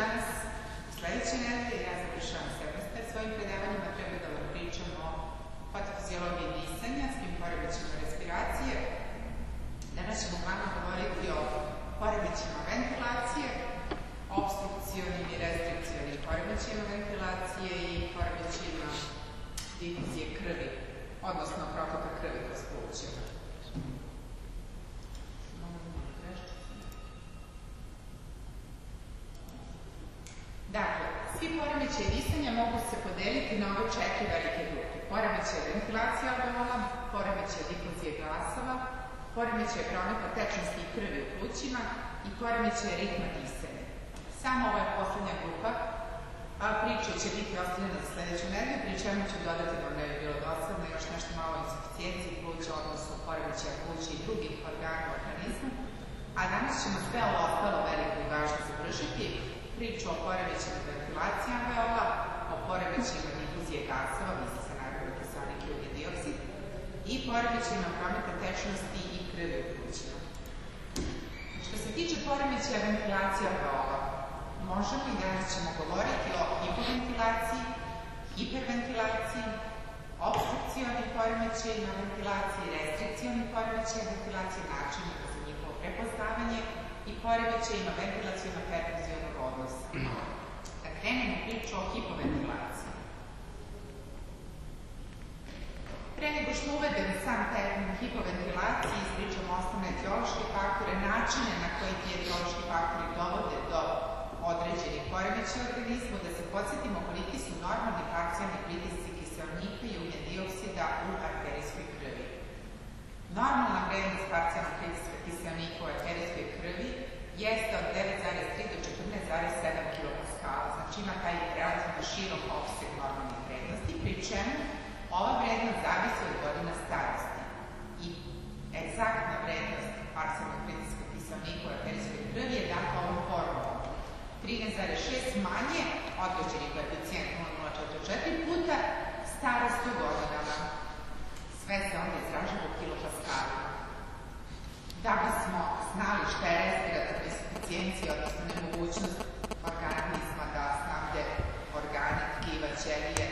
danas sledeće nedelje, ja završavam semestar svojim predavanjima, treba da vam pričam o patofiziologiji disanja, s tim poremećima respiracije. Danas ćemo uglavnom govoriti o poremećima ventilacije, obstrukcionim i restrikcionim poremećima ventilacije i poremećima difuzije krvi, odnosno protoka krvi kroz plućima. Dakle, svi poremećaji disanja mogu se podeliti na ove četiri velike grupe. Poremećaj ventilacije alveola, poremećaj difuzije glasova, poremećaj pronika tečnosti krvi u plućima i poremećaj ritma disanja. Samo ova poslednja grupa a priča će biti ostavljena za sledeću nedelju, pri čemu ću dodati da ne bi bilo dosadno još nešto malo o insuficijenciji pluća, odnosno poremećaja pluća i drugih organa u organizmu. A danas ćemo sve ovo ostalo veliko i važno završiti, priču o poremećima ventilacije alveola, o poremećima difuzije gasova, misli se naravno kiselnik i ugljen dioksid, i poremećima prometa tečnosti i krvi u plućima. Što se tiče poremećaja ventilacije alveola, možemo i danas ćemo govoriti o hipoventilaciji, hiperventilaciji, obstrukcijonim poremećajima ventilacije, restrikcijonim poremećajima ventilacije, načinima za njihovo prepoznavanje i poremećajima ventilacijono-perfuzionog odnosa. Da krenemo priču o hipoventilaciji. Pre nego što uvedem sam termin hipoventilaciji, ispričamo osnovne etiološke faktore, načine na koji ti etiološki faktori dovode do određenih poremećaja u organizmu, da se podsjetimo koliki su normalni parcijalni pritisci kiselnika i ugljen dioksida u arterijskoj krvi. Normalna vrednost parcijalnog pritiska kiselnika u arterijskoj krvi jeste od 9,3 do 14,7 kPa, znači ima taj relativno širok opseg normalnih vrednosti, pri čemu ova vrednost zavisi od godina starosti. I egzaktna vrednost parcijalnog pritiska kiselnika u arterijskoj krvi je data ovom formulom. 13,6 manje određeni koeficijent 0,44 puta starost u godinama. Sve se onda izražava u kilopaskalima. Da bismo znali šta je respiratorna insuficijencija, odnosno nemogućnost organizma da snabde organe, tkiva, ćelije,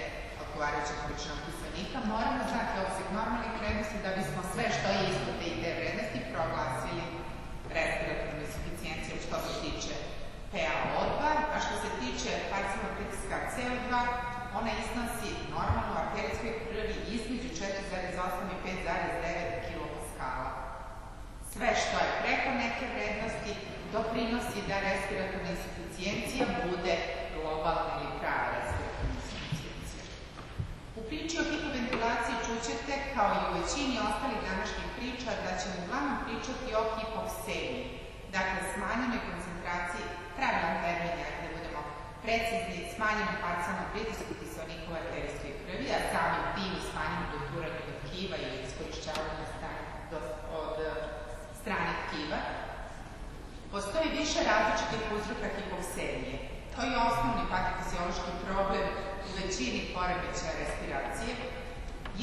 odgovarajućeg količinom kiselnika, moramo znati opseg normalnih vrednosti da bismo sve što je ispod te ide vrednosti proglasili respiratornom insuficijencijom što se tiče PaO2, a što se tiče parcijalnog pritiska CO2, ona iznosi normalno u arterijskoj krvi između 4,8 i 5,9 kPa. Sve što je preko neke vrednosti doprinosi da respiratorna insuficijencija bude globalna ili prava respiratorna insuficijencija. U priči o hipoventilaciji čućete, kao i u većini ostalih današnjih priča, da ćemo uglavnom pričati o hipoksemiji, dakle smanjenoj koncentraciji pravilan termin, ako da budemo precizni, smanjenom parcijalnom pritisku kiselnika u arterijskoj krvi, a samim tim i smanjenom doturanju do tkiva i iskorišćavanju od strane tkiva, postoji više različitih uzroka hipoksemije. To je osnovni patofisiološki problem u većini poremećaja respiracije.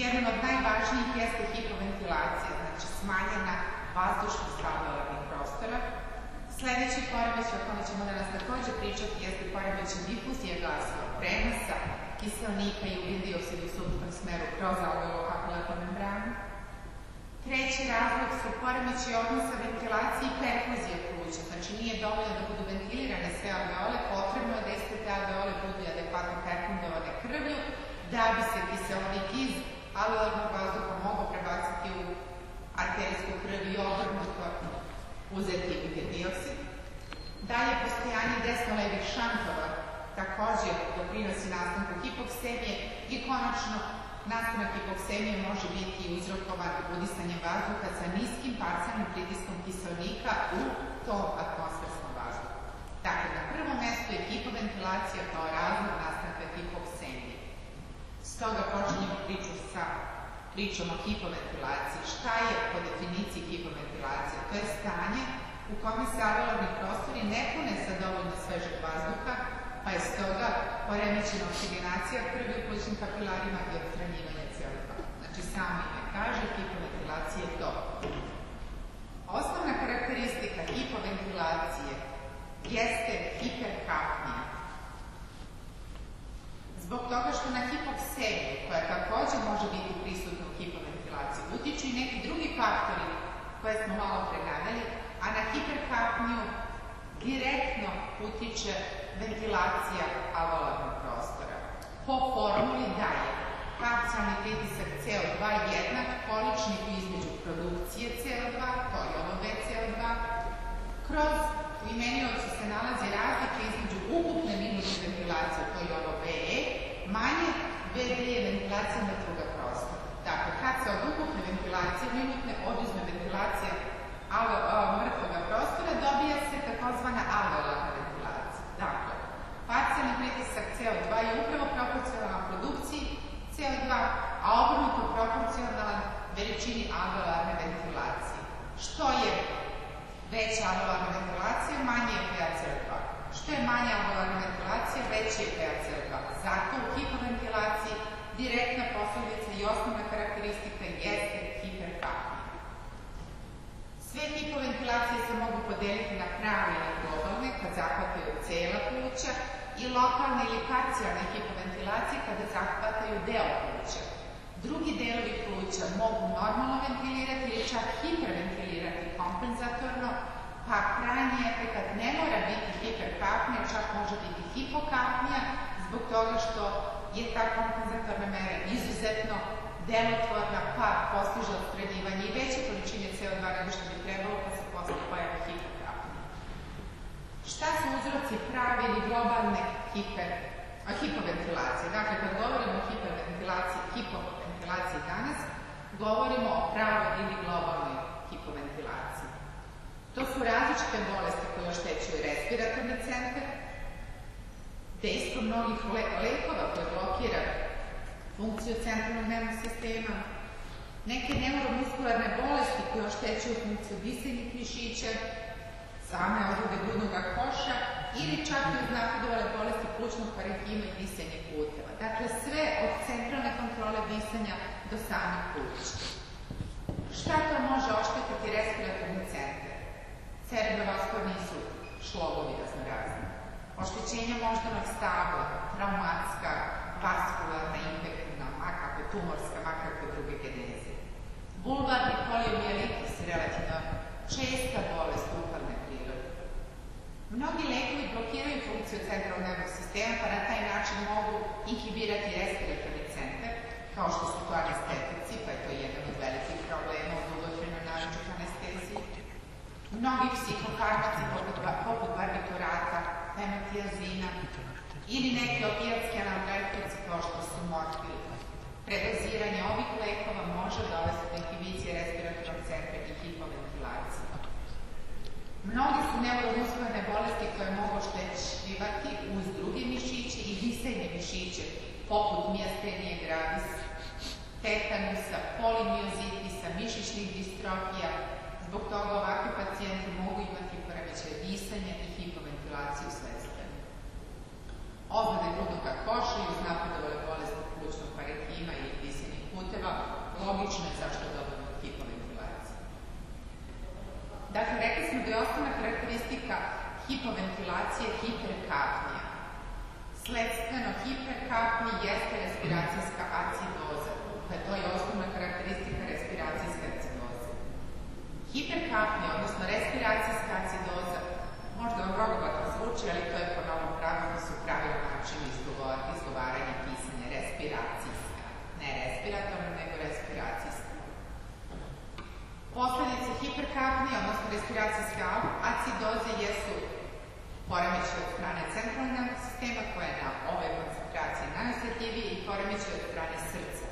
Jedan od najvažnijih jeste hipoventilacija, znači smanjena vazdušnost alveolarnih prostora, Sledeći poremećaj o kome ćemo danas takođe pričati jeste poremećaj difuzije gasova, prenosa kiselnika i ugljen dioksid u suprotnom smeru kroz alveolo-kapilarnu membranu. Treći razlog su poremećaj odnosa ventilacije i perfuzije pluća, znači nije dovoljno da budu ventilirane sve alveole, potrebno je da iste te alveole budu adekvatno perfundovane krvlju, da bi se kiselnik alveolarnog vazduha mogao prebaciti u arterijsku krv i obrnuto uzeti ugljen dioksid. Dalje, postojanje desno-levih šantova takođe doprinosi nastanku hipoksemije i konačno nastanak hipoksemije može biti uzrokovan udisanjem vazduha sa niskim parcijalnim pritiskom kiselnika u tom atmosferskom vazduhu. Dakle, na prvom mestu je hipoventilacija kao razlog. Stoga počinjemo priču sa pričom o hipoventilaciji. Šta je po definiciji hipoventilacija? To je stanje u kome se alveolarni prostori ne pune sa dovoljno svežeg vazduha, pa je stoga poremećena oksigenacija krvi u plućnim kapilarima i odstranjivanje CO2. Znači, samo ime kaže, hipoventilacija je to. Osnovna karakteristika hipoventilacije jeste hiperkapnija. Zbog toga što na hipoksemiju, koja takođe može biti prisutna u hipoventilaciji, utiču i neki drugi faktori koje smo malo pre naveli, a na hiperkapniju direktno utiče ventilacija alveolarnog prostora. Po formuli daje parcijalni pritisak CO2 jednak količniku između produkcije CO2, to je ovo VCO2, kroz imeniocu se nalazi razlika između ukupne minutne ventilacije, to je ovo VE, manje VD je ventilacija mrtvoga prostora. Dakle, kad se od ukupne ventilacije minutne oduzme ventilacija mrtvoga prostora, dobija se takozvana alveolarna ventilacija. Dakle, parcijalni pritisak CO2 je upravo proporcionalan produkciji CO2, a obrnuto proporcionalan veličini alveolarne ventilacije. Što je veća alveolarna ventilacija, manje je PaCO2. Što je manja alveolarna ventilacija, veći je PaCO2. Zato u hipoventilaciji direktna posledica i osnovna karakteristika jeste hiperkapnija. Sve hipoventilacije se mogu podeliti na prave ili globalne, kad zahvataju cela pluća, i lokalne ili parcijalne hipoventilacije kada zahvataju deo pluća. Drugi delovi pluća mogu normalno ventilirati ili čak hiperventilirati kompenzatorno, pa krajnji efekt ne mora biti hiperkapnija, čak može biti hipokapnija, zbog toga što kompenzatorna mera izuzetno delotvorna, pa postiže odstranjivanje i veće količine CO2 nego što bi trebalo, pa se posle pojavi hipokapnija. Šta su uzroci prave ili globalne hiper, a, hipoventilacije? Dakle, kad govorimo o hiperventilaciji, hipoventilaciji danas, govorimo o pravoj ili globalnoj hipoventilaciji. To su različite bolesti koje oštećuju respiratorni centar, dejstvo mnogih le lekova koje blokira funkciju centralnog nervnog sistema, neke neuromuskularne bolesti koje oštećuju funkciju disajnih mišića, same odruge grudnog koša ili čak i uznapredovale bolesti plućnog parenhima i disajnih puteva. Dakle, sve od centralne kontrole disanja do samih pluća. Šta to može oštetiti respiratorni centar? Cerebrovaskularni insult, šlogovi raznorazni. Oštećenja moždanog stabla, traumatska, vaskularna, makako tumorska, makako druge geneze. Bulbarni poliomijelitis, relativno česta bolest upalne prirode. Mnogi lekovi blokiraju funkciju centralnog nervnog sistema, pa na taj način mogu inhibirati respiratorni centar, kao što su to anestetici, pa je to jedan od velikih problema u dugotrajnoj naročito anesteziji. Mnogi psihofarmaci, poput, poput barbiturata, hematiazina, ili neki opijatski analgetici kao što su morfil. Predoziranje ovih lekova može dovesti do inhibicije respiratornog centra i hipoventilacije. Mnogi su neuromuskularne bolesti koje mogu oštećivati uz druge mišiće i disajne mišiće, poput mijastenije gravis, tetanusa, polimiozitisa, mišićnih distrofija. Zbog toga ovakvi pacijenti mogu imati poremećaj disanja i hipoventilaciju svestrane. Ozljede grudnog koša i uznapredovale bolesti plućnog parenhima i disajnih puteva logično je zašto dobamo hipoventilacije. Dakle, rekli smo da je osnovna karakteristika hipoventilacije hiperkapnija. Sledstveno hiperkapnije jeste respiracijska acidoza, pa to je osnovna karakteristika respiracijske acidoze. Hiperkapnija, odnosno respiracijska acidoza, možda vam rogovatno zvuči, ali to je po novom pravilu su pravilan način izgovaranja pisanja respiracijska. Ne respiratorna, nego respiracijska. Posledice hiperkapnije, odnosno respiracijske acidoze, jesu poremećaj od strane centralnog sistema koja je na ove koncentracije najosjetljivije i poremećaj od strane srca.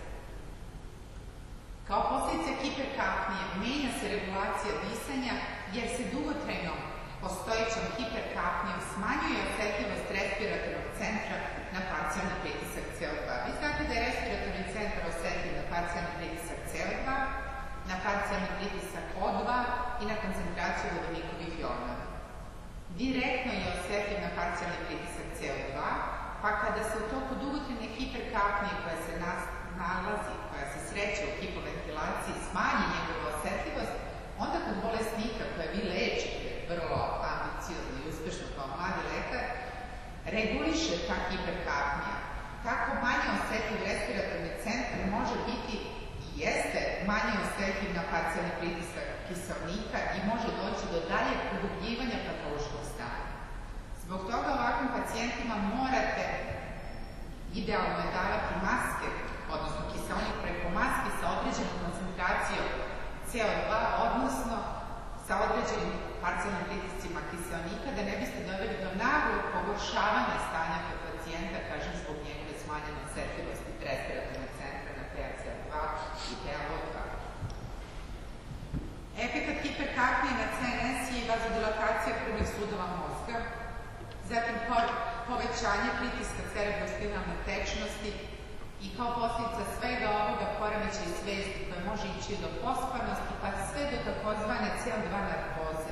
Kao posljedica hiperkapnije menja se regulacija disanja jer se dugotrajnom postojećom hiperkapnijom smanjuje osetljivost respiratornog centra na parcijalni pritisak CO2. Vi znate da je respiratorni centar osetljiv na parcijalni pritisak CO2, na parcijalni pritisak O2 i na koncentraciju vodonikovih jonova. Direktno je osetljiv na parcijalni pritisak CO2, pa kada se u toku dugotrajne hiperkapnije koja se nalazi, koja se sreće u hipoventilaciji, smanji njegova osetljivost, onda kod bolesnika koje vi lečite vrlo ambiciozno i uspešno kao mladi lekar, reguliše ta hiperkapnija. Tako osetljiv respiratorni centar može biti i jeste manje osetljiv na parcijalni pritisak kiselnika i može doći do daljeg produbljivanja patološkog stanja. Zbog toga ovakvim pacijentima morate idealno je davati maske, odnosno kiselnik preko maske sa određenom koncentracijom CO2, odnosno sa određenim parcijalnim pritiscima kiselnika, da ne biste doveli do naglog pogoršavanja stanja kod pacijenta, kažem, zbog njegove smanjene osetljivosti respiratornog centra na PaCO2 i PaO2. Efekat hiperkapnije na CNS je i vazodilatacija krvnih sudova mozga, zatim povećanje pritiska cerebrospinalne tečnosti i kao posljedica svega ovoga poremeća i svesti koje može ići do pospanosti pa sve do takozvane CO2 narkoze.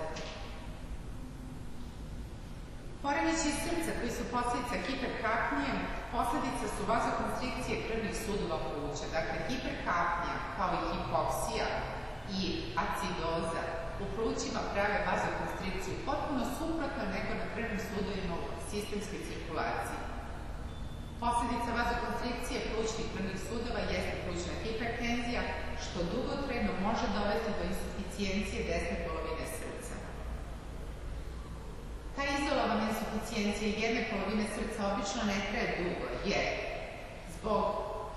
Poremeći srca koji su posljedica hiperkapnije, posljedica su vazokonstrikcije krvnih sudova pluća. Dakle, hiperkapnija kao i hipoksija i acidoza u plućima prave vazokonstrikciju potpuno suprotno nego na krvnim sudovima u sistemskoj cirkulaciji. Posljedica vazokonstrikcije plućnih krvnih sudova jeste plućna hipertenzija, što dugotrajno može dovesti do insuficijencije desne polovine srca. Ta izolovana insuficijencija jedne polovine srca obično ne traje dugo, jer zbog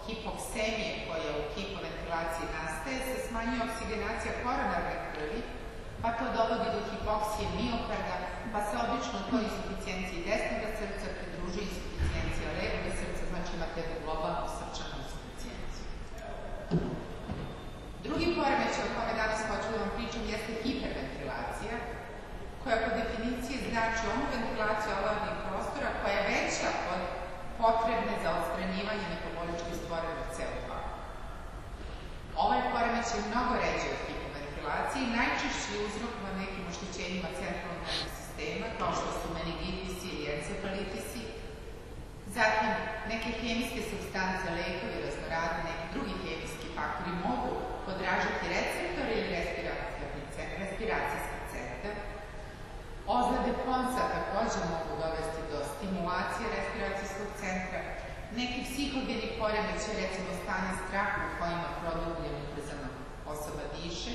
hipoksemije koja u hipoventilaciji nastaje se smanjuje oksigenacija koronarne krvi, pa to dovodi do hipoksije miokarda, pa se obično toj insuficijenciji desnog srca pridružuje insuficijencija levog srca, znači imate jednu globalnu srčanu insuficijenciju. Drugi poremećaj o kome danas hoću da vam pričam jeste hiperventilacija, koja po definiciji znači onu ventilaciju alarnih prostora koja je veća od potrebne za odstranjivanje metabolički stvorenog CO2. Ovaj poremećaj mnogo ređe od hiperventilacije i najčešće je uzrokovan nekim oštećenjima centralnog sistema, kao što su meningitisi i encefalitisi, zatim neke hemijske substance, lekovi, raznoradne, neki drugi hemijski faktori mogu podražiti receptore ili respiracijski centar. Ozlede ponca takođe mogu dovesti do stimulacije respiracijskog centra, neki psihogeni poremeće, recimo stanje straha u kojima produbljeno ubrzano osoba diše,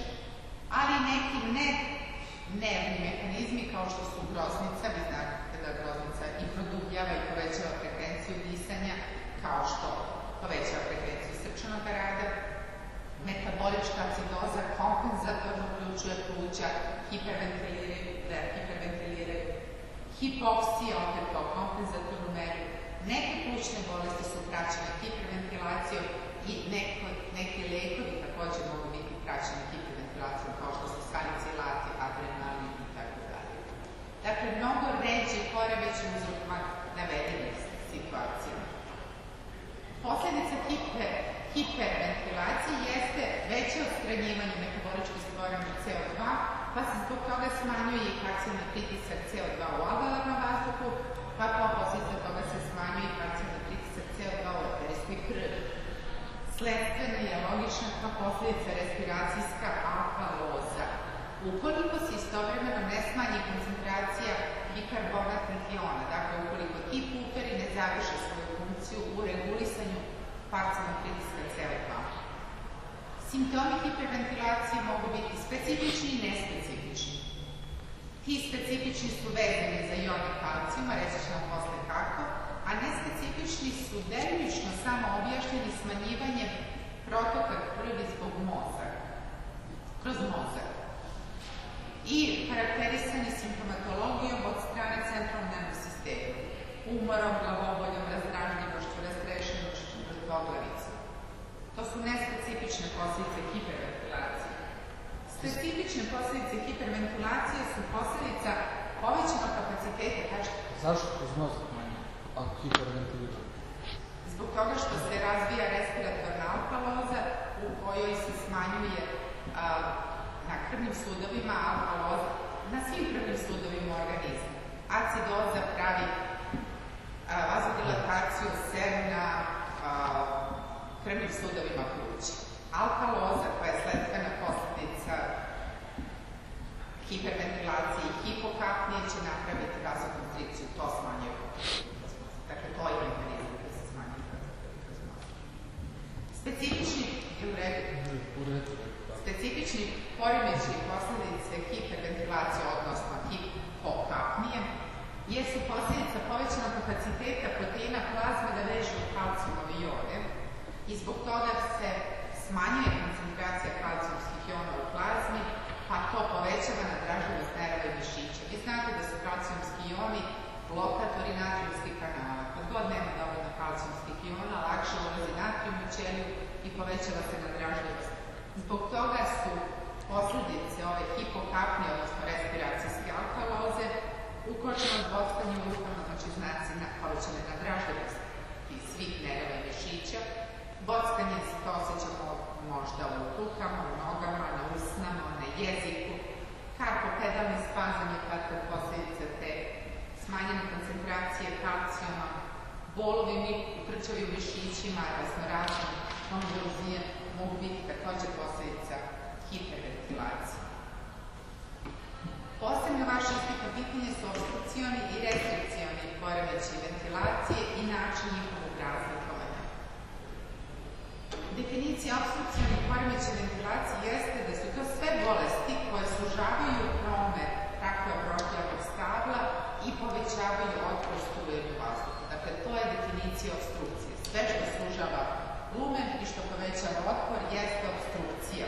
ali neki ne nervni mehanizmi kao što su groznica, vi znate da groznica i produbljava i povećava frekvenciju disanja, kao što povećava frekvenciju srčanog rada, metabolička acidoza kompenzatorno uključuje pluća, hiperventiliraju, da hiperventiliraju, hipoksija opet kao kompenzatornu meru, neke plućne bolesti su praćene hiperventilacijom i neko, neki lekovi takođe mogu biti praćeni hiperventilacijom kao što su salicilati, adrenalin i tako dalje. Dakle, mnogo ređe poremeće uzrokovan navedenih situacija. Posljedica hiper, hiperventilacije jeste veće odstranjivanje metabolički stvorenog CO2, pa se zbog toga smanjuje i parcijalni pritisak CO2 u alveolarnom vazduhu, pa kao posljedica toga se smanjuje i parcijalni pritisak CO2 u arterijskoj krvi. Sledstvena je logična kao posljedica respiracijska alkaloza. Ukoliko se istovremeno ne smanji koncentracija bikarbonatnih iona, dakle ukoliko ti puteri ne završe svoju funkciju u regulisanju parcijalnog pritiska CO2. Simptomi hiperventilacije mogu biti specifični i nespecifični. Ti specifični su vezani za ione kalcijuma, reći ćemo posle kako, a nespecifični su delimično samo objašnjeni smanjivanjem protoka krvi zbog mozak, kroz mozak i karakterisani simptomatologijom od strane centralnog nervnog sistema, umorom, glavoboljom, razdražljivošću, rastrešenošću, vrtoglavicom. To su nespecifične posljedice hiperventilacije. Specifične posljedice hiperventilacije su posljedica povećanog kapaciteta. Zašto kroz mozak ako hiperventilira? Zbog toga što se razvija respiratorna alkaloza u kojoj se smanjuje a, na krvnim sudovima alkaloza, na svim krvnim sudovima organizma. Acidoza pravi a, vazodilataciju sem na a, krvnim sudovima pluća. Alkaloza koja je sledstvena posljedica hiperventilacije i hipokapnije će napraviti Da. Specifični poremeći posledice hiperventilacije, odnosno hipokapnije, jesu posljedica povećana kapaciteta proteina plazme da vežu kalcijumove ione i zbog toga se smanjuje koncentracija kalcijumskih jona u plazmi, pa to povećava nadražljivost nerava i mišića. Vi znate da su kalcijumski joni blokatori natrijumskih kanala. Kad god nema dovoljno kalcijumskih jona, lakše ulazi natrijum u ćeliju i povećava se nadražljivost Zbog toga su posledice ove hipokapnije, odnosno respiracijske alkaloze, ukočeno zbockanje u rukama, znači znaci na povećane nadražljivosti svih nerava i mišića. Bockanje se to osjećamo možda u rukama, u nogama, na usnama, na jeziku. Karpopedalni spazam je kako posledica te smanjene koncentracije kalcijuma, bolovi u krčavim mišićima, raznorazni konvulzije mogu biti takođe posledica hiperventilacije. Posebno vaše ispitno pitanje su obstrukcioni i restrikcioni poremeći ventilacije i način njihovog razlikovanja. Definicija obstrukcioni poremeća ventilacije jeste da su to sve bolesti koje sužavaju promet trakva bronhijalnog stabla i povećavaju otpor strujenju vazduha. Dakle, to je definicija obstrukcije. Sve što sužava lumen i što povećava otpor jeste obstrukcija.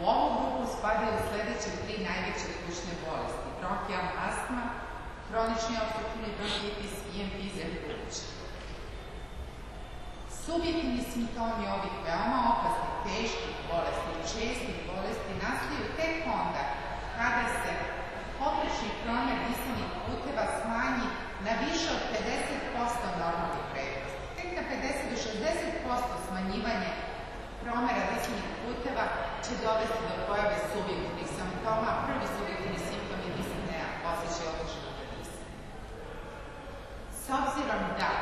U ovu grupu spadaju sledeće tri najveće plućne bolesti. Bronhijalna astma, hronični obstruktivni bronhitis i emfizem pluća. Subjektivni simptomi ovih veoma opasnih, teških bolesti i čestih bolesti nastaju tek onda kada se pogrešni promer disanih puteva smanji na više od 50% normalnih vrednosti. Tek na 50 do 60% smanjivanje promera disanih puteva će dovesti do pojave subjektivnih simptoma. Prvi subjektivni simptom je disapnea, osjećaj odloženog disanja. S obzirom da.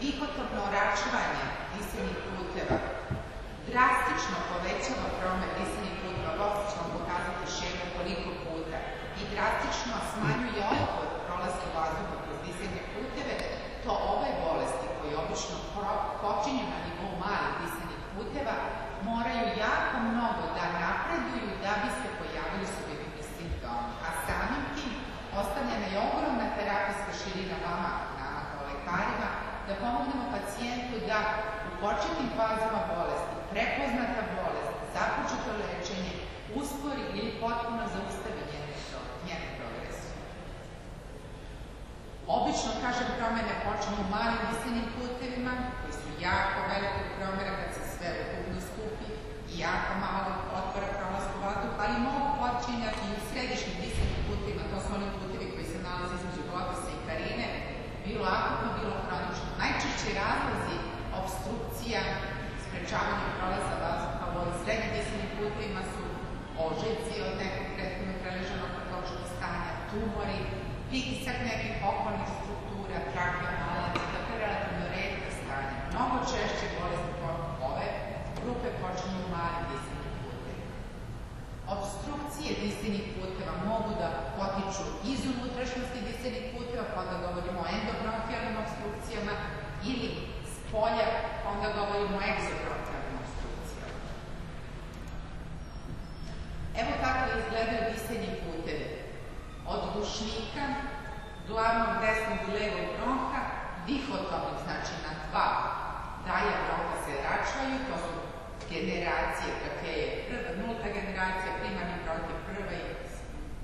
Dihotopno oračvanje disanih puteva. Drastično povećava promet disanih puteva, posle ćemo pokazati šema koliko puta, i drastično smanjuje otpor prolaska vazduha kroz disanje puteve, to ove bolesti koje obično počinju na nivou malih disanih puteva moraju jako mnogo da napreduju da bi se pojavili subjektivni simptomi. A samim tim ostavljena je ogromna terapijska širina vama, da pomognemo pacijentu da u početnim fazama bolesti, prepoznata bolest, započeto lečenje, uspori ili potpuno zaustavi njene progresiju. Obično, kažem, promene počinju u malim disenim putevima, koji su jako velikog promjera kad se sve ukupno skupi jako malo otpora prolasku vazduha, ali mogu počinjati i u središnjim disenim putevima, to su oni putevi koji se nalaze između glotisa i karine, bilo akutno, bilo Najčešće razlozi obstrukcija, sprečavanje prolaza vazduha u ovim srednjim disenim putevima su ožici od nekog prethodno preleženog patološkog stanja, tumori, pritisak nekih okolnih struktura, trakeomalaca, dakle relativno redka stanja. Mnogo češće bolesti ove grupe počinju u malim disenim putevima. Obstrukcije disenih puteva mogu da potiču iz unutrašnjosti disenih puteva, pa onda govorimo o endobronhijalnim obstrukcijama, ili s polja, pa onda govorimo o obstrukcijama. Evo kako izgledaju diseni putevi. Od dušnika, glavnog desnog i levog bronha, dihotomnih, znači na dva dalja bronha se račvaju, to su generacije trakeje prva, nulta generacija, primarni bronhi prva i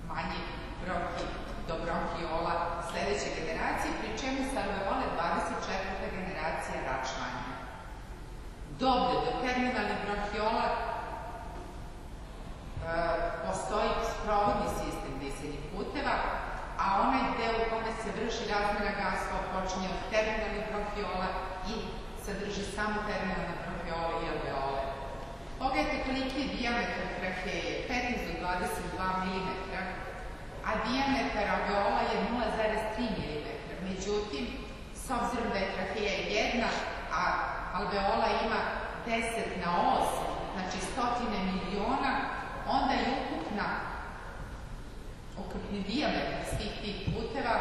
manji bronhi do bronhiola sledeće generacije, pri čemu se alveole 24. generacija račvanja. Dobre do terminalnih bronhiola postoji sprovodni sistem disenih puteva, a onaj deo u kome se vrši razmjena gasova počinje od terminalnih bronhiola i sadrži samo terminalne bronhiole i alveole. Pogledajte koliki je dijametar traheje, 15 do 22 mm, a dijametar alveola je 0,3 mm. Međutim, s obzirom da je traheja jedna, a alveola ima 10 na 8, znači stotine miliona, onda je ukupna ukupni dijametar svih tih puteva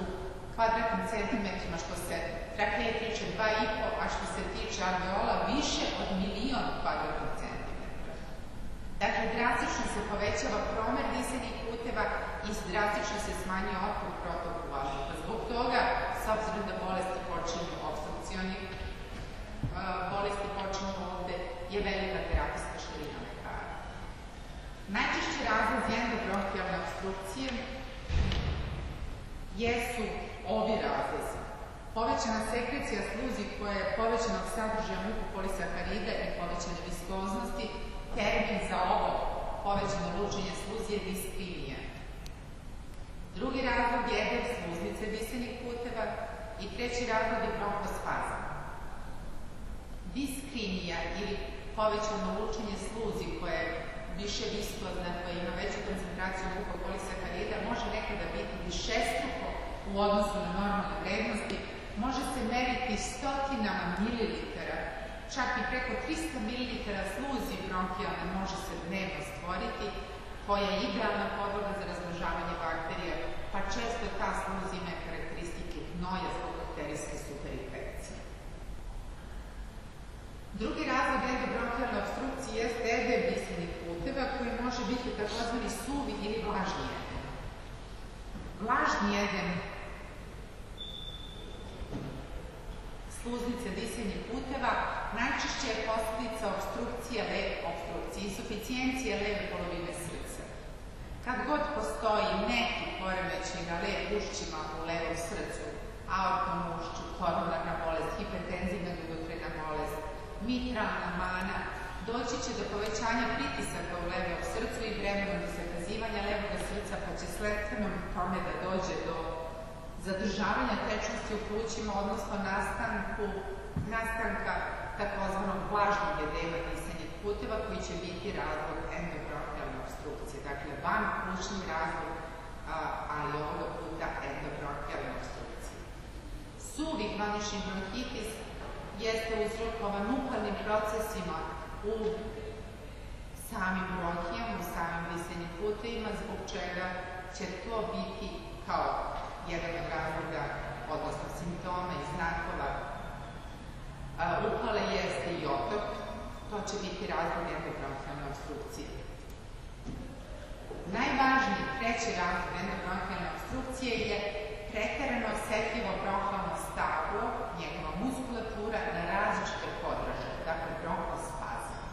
u kvadratnim centimetrima što se trakeje tiče 2,5, a što se tiče alveola više od milion kvadratnih centimetra. Dakle, drastično se povećava promer disenih puteva i drastično se smanjuje otpor protoku vazduha. Zbog toga, s obzirom da bolesti počinju obstrukcioni, bolesti počinju ovde, je velika terapijska širina lekara. Najčešći razlozi endobronhijalne obstrukcije jesu ovi razlozi. Povećana sekrecija sluzi koja je povećanog sadržaja mukopolisakarida i povećane viskoznosti, termin za ovo povećano lučenje sluzi je diskrinija. Drugi razlog je edem sluznice disenih puteva i treći razlog je bronhospazam. Diskrinija ili povećano lučenje sluzi koje je više viskozna, koja ima veću koncentraciju mukopolisakarida, može nekada biti višestruko u odnosu na normalne vrednosti, može se meriti stotinama mililitara, čak i preko 300 mililitara sluzi bronhijalne može se dnevno stvoriti, koja je idealna podloga za razložavanje bakterija, pa često ta sluz ima karakteristike gnoja zbog Drugi razlog endobronhijalne obstrukcije jeste edem disenih puteva koji može biti takozvani suvi ili vlažni edem. Vlažni edem sluznice disenje puteva najčešće je posledica obstrukcije leve obstrukcije, insuficijencije leve polovine srca. Kad god postoji neki poremećaj na lev ušćima u levom srcu, aortnom ušću, koronarna bolest, hipertenzivna dugotrena bolest, mitralna mana, doći će do povećanja pritisaka u levom srcu i vremenom do zakazivanja levog srca, pa će sledstvenom tome da dođe do zadržavanja tečnosti u plućima, odnosno nastanku, nastanka takozvanog vlažnog edema disenjih puteva koji će biti razlog endobronhijalne obstrukcije. Dakle, van plućni razlog, ali ovoga puta endobronhijalne obstrukcije. Suvi hronični bronhitis jeste uzrokovan upalnim procesima u samim bronhijama, u samim disenjim putevima, zbog čega će to biti kao jedan od razloga, odnosno simptoma i znakova upale jeste i otok, to će biti razlog endobronhijalne obstrukcije. Najvažniji treći razlog endobronhijalne obstrukcije je preterano osetljivo bronhijalno stablo, njegova muskulatura na različite podraže, dakle bronhospazam.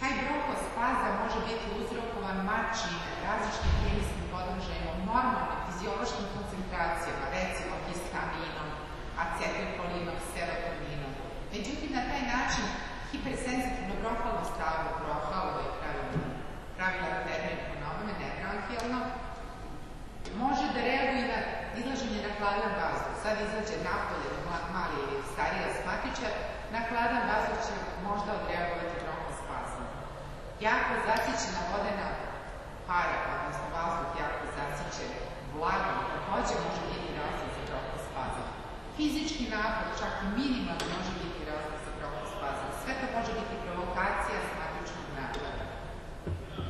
Taj bronhospazam može biti uzrokovan mačim različitim hemijskim podražajima normalnim fiziološkim koncentracijama, recimo histaminom, acetilkolinom, serotoninom. Međutim, na taj način hipersenzitivno bronhalno stavno, bronhalo je pravilno, pravila termin ponovne, ne bronhijalno, može da reaguje na izlaženje na hladan vazduh. Sad izađe napolje mali ili stariji asmatičar, na hladan vazduh će možda odreagovati bronhospazam. Jako zasićena vodena para, odnosno vazduh jako zasićen vlagom, takođe može biti razlog za bronhospazam. Fizički napor, čak i minimalno, može biti razlog za bronhospazam. Sve to može biti provokacija asmatičnog napada.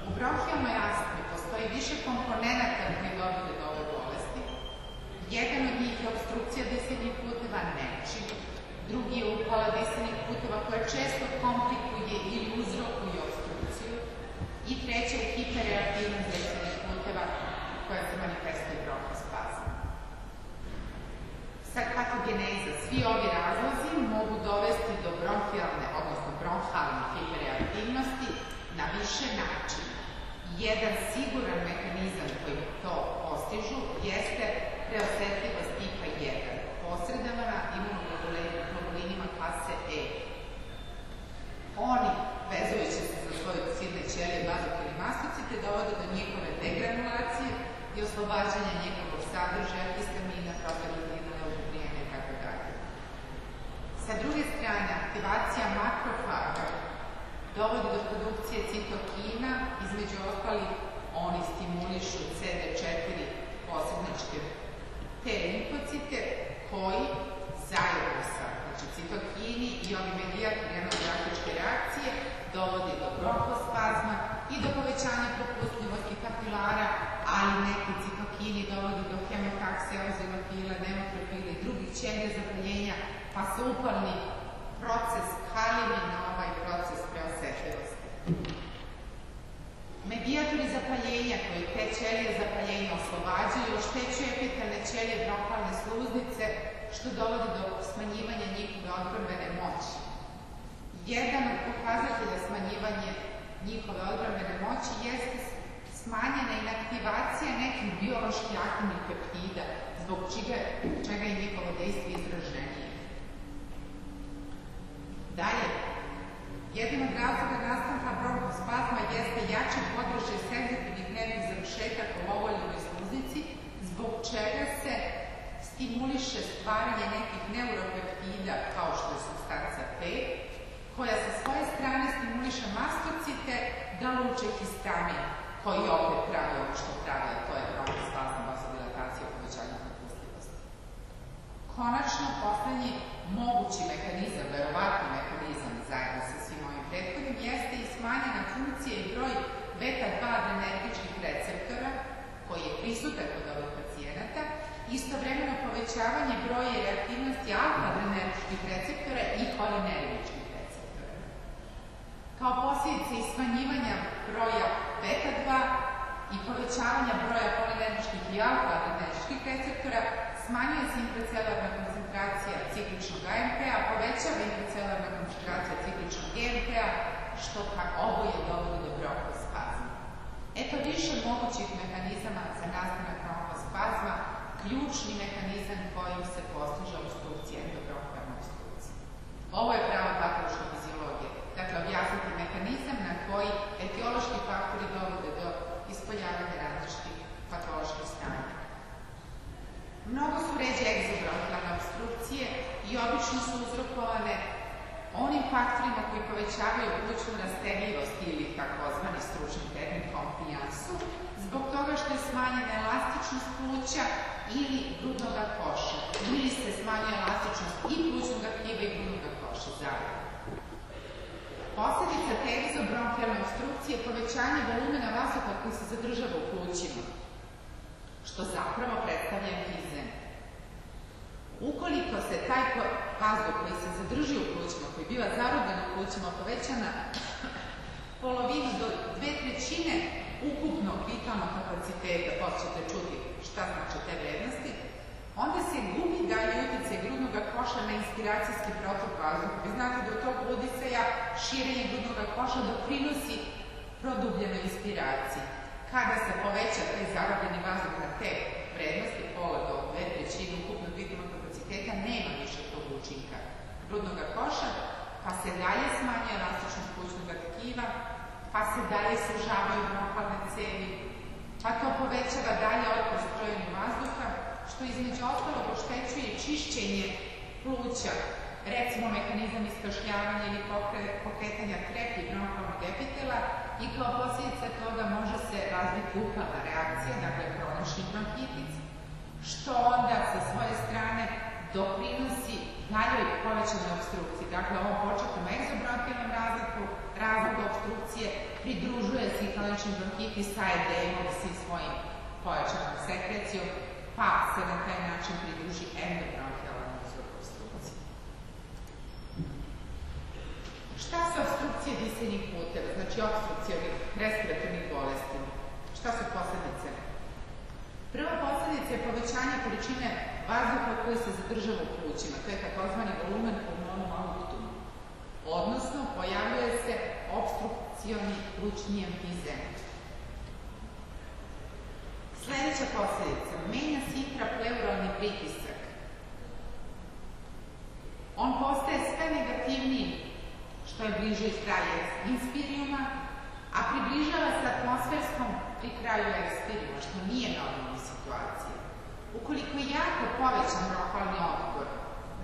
U bronhijalnoj astmi postoji više komponenta koji dovode do ove bolesti. Jedan od njih je obstrukcija disenih puteva nečim, drugi je upala disenih puteva koja često komplikuje ili uzrokuje obstrukciju i treća je hiperreaktivnost disenih puteva koja se manifestuje bronhospazam. Sad patogeneza, svi ovi razlozi mogu dovesti do bronhijalne, odnosno bronhalne hiperreaktivnosti na više načina. Jedan siguran mehanizam koji to postižu jeste preosetljivost tipa 1, posredovana imunoglobulinima klase E. Oni, vezujući se za svoje ciljne ćelije bazokili mastocite, dovode do njihove degranulacije i oslobađanja njegovog sadržaja, histamina, proteolina, leukoprijena i tako dalje. Sa druge strane, aktivacija makrofaga dovodi do produkcije citokina, između ostalih oni stimulišu CD4 posredničke te limfocite koji zajedno sa znači, citokini i ovi medijatori anodraktičke reakcije dovodi do bronhospazma i do povećanja propustljivosti kapilara, ali neki citokini dovodi do hemotaksija, ozilofila, nemotrofila i drugih ćelija zapaljenja, pa se upalni proces kalimi na za zapaljenja koji te ćelije zapaljenja oslobađaju, oštećuje epitalne ćelije bronhalne sluznice, što dovodi do smanjivanja njihove odbrambene moći. Jedan od pokazatelja smanjivanja njihove odbrambene moći jeste smanjena inaktivacija nekih biološki aktivnih peptida, zbog čega, čega je njihovo dejstvo izraženije. Dalje, jedan od razloga nastanka bronhospazma jeste jače podržaj senzitivnih nervnih završetaka u ovoljnoj sluznici, zbog čega se stimuliše stvaranje nekih neuropeptida, kao što je substanca P, koja sa svoje strane stimuliše mastocite da luče histamin, koji opet pravi ono što pravi, a to je bronhospazma, vasodilatacija, povećanje propustljivosti. Konačno, poslednji mogući mehanizam, verovatni mehanizam zajedno sa svim ovim prethodnim, jeste i smanjena funkcija i broj beta-2 adrenergičkih receptora, koji je prisutan kod ovih pacijenata, istovremeno povećavanje broja i aktivnosti alfa-adrenergičkih receptora i cholinergičkih receptora. Kao posljedice i smanjivanja broja beta-2 i povećavanja broja cholinergičkih i alfa-adrenergičkih receptora, smanjuje se intracelularna koncentracija cikličnog AMP-a, povećava intracelularna koncentracija cikličnog GMP-a, što kako oboje dovodi do bronhospazma. Eto više mogućih mehanizama za nastanak bronhospazma, ključni mehanizam kojim se postiže obstrukcija endobronhalna obstrukcija. Ovo je prava patološka fiziologija. Dakle, objasniti mehanizam na koji etiološki faktori dovode do ispoljavanja različitih patoloških stanja. Mnogo su ređe egzobronhalne obstrukcije i obično su uzrokovane onim faktorima koji povećavaju plućnu rastegljivost ili takozvani stručni termin komplijansu, zbog toga što je smanjena elastičnost pluća ili grudnog koša, ili se smanjuje elastičnost i plućnog tkiva i grudnog koša zajedno. Posledica te egzobronhalne obstrukcije je povećanje volumena vazduha koji se zadržava u plućima, što zapravo predstavlja emfizem. Ukoliko se taj vazduh koji se zadrži u plućima, koji biva zarobljen u plućima, poveća na polovinu do dve trećine ukupnog vitalnog kapaciteta, ćete čuti šta znači te vrednosti, onda se gubi dalje utjecaj grudnog koša na inspiracijski protok vazduha. Vi znate da od tog udisaja širenje grudnog koša doprinosi produbljenoj inspiraciji. Kada se poveća taj zarobljeni vazduh na te vrednosti, pola do dve trećine ukupnog vitalnog kapaciteta, nema više tog učinka grudnog koša, pa se dalje smanjuje pa se dalje sužavaju bronhalne cevi, pa to povećava dalje otpor strojenju vazduha, što između ostalog oštećuje čišćenje pluća, recimo mehanizam iskašljavanja ili pokretanja trepi bronhalnog epitela i kao posljedica toga može se razviti upalna reakcija, dakle kronični bronhitis, što onda sa svoje strane doprinosi daljoj povećanoj obstrukciji. Dakle, ovom početnom egzobronhilnom razliku, razlogu obstrukcije pridružuje se i kronični bronhitis sa edemom sa svojim povećanom sekrecijom, pa se na taj način pridruži endobronhijalnom uzroku obstrukcije. Šta su obstrukcije disajnih puteva, znači obstrukcije ovih respiratornih bolesti? Šta su posledice? Prva posledica je povećanje količine vazduha koji se zadržava u plućima, to je takozvani volumen pulmonum aluctum. Odnosno, pojavljuje se obstrukcioni plućni emfizem. Sledeća posledica, menja se intrapleuralni pritisak. On postaje sve negativniji što je bliže iz kraja inspirijuma, a približava se atmosferskom pri kraju ekspirijuma, što nije normalna situacija. Ukoliko je jako povećan bronhalni otpor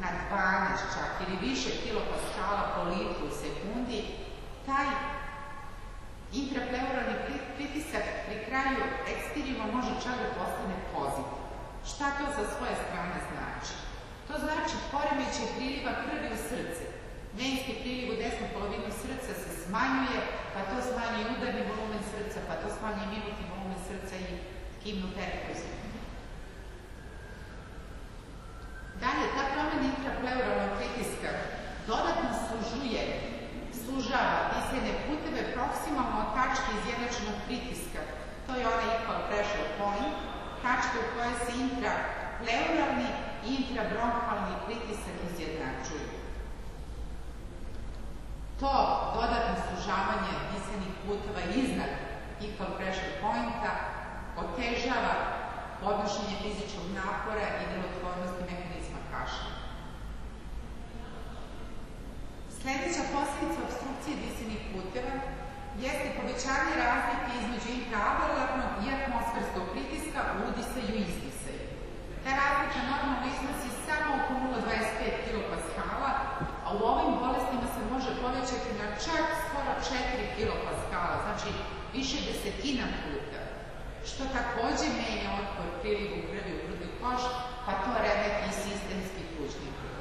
na 12 čak ili više kilopaskala po litru u sekundi, taj intrapleuralni pritisak pri kraju ekspirijuma može čak da postane pozitiv. Šta to sa svoje strane znači? To znači poremećaj priliva krvi u srce. Venski priliv u desnu polovinu srca se smanjuje, pa to smanjuje udarni volumen srca, pa to smanjuje minutni volumen srca i perfuziju. Dalje, ta promena intrapleuralnog pritiska dodatno sužuje, sužava disajne puteve proksimalno od tačke izjednačenog pritiska To je onaj equal pressure point, tačka u kojoj se intrapleuralni i intrabronhalni pritisak izjednačuju. To dodatno sužavanje disanih puteva iznad equal pressure pointa otežava podnošenje fizičkog napora i delotvornosti mehanizma kašlja. Sledeća posledica obstrukcije disanih puteva jeste povećanje razlike između intraavalarnog i atmosferskog pritiska u udisaju i izdisaju. Ta razlika normalno iznosi samo oko 0,25 kPa, a u ovim bolestima se može povećati na čak skoro 4 kPa, znači više desetina puta, što takođe menja otpor prilivu krvi u grudni koš, pa to remeti i sistemski plućni krvi.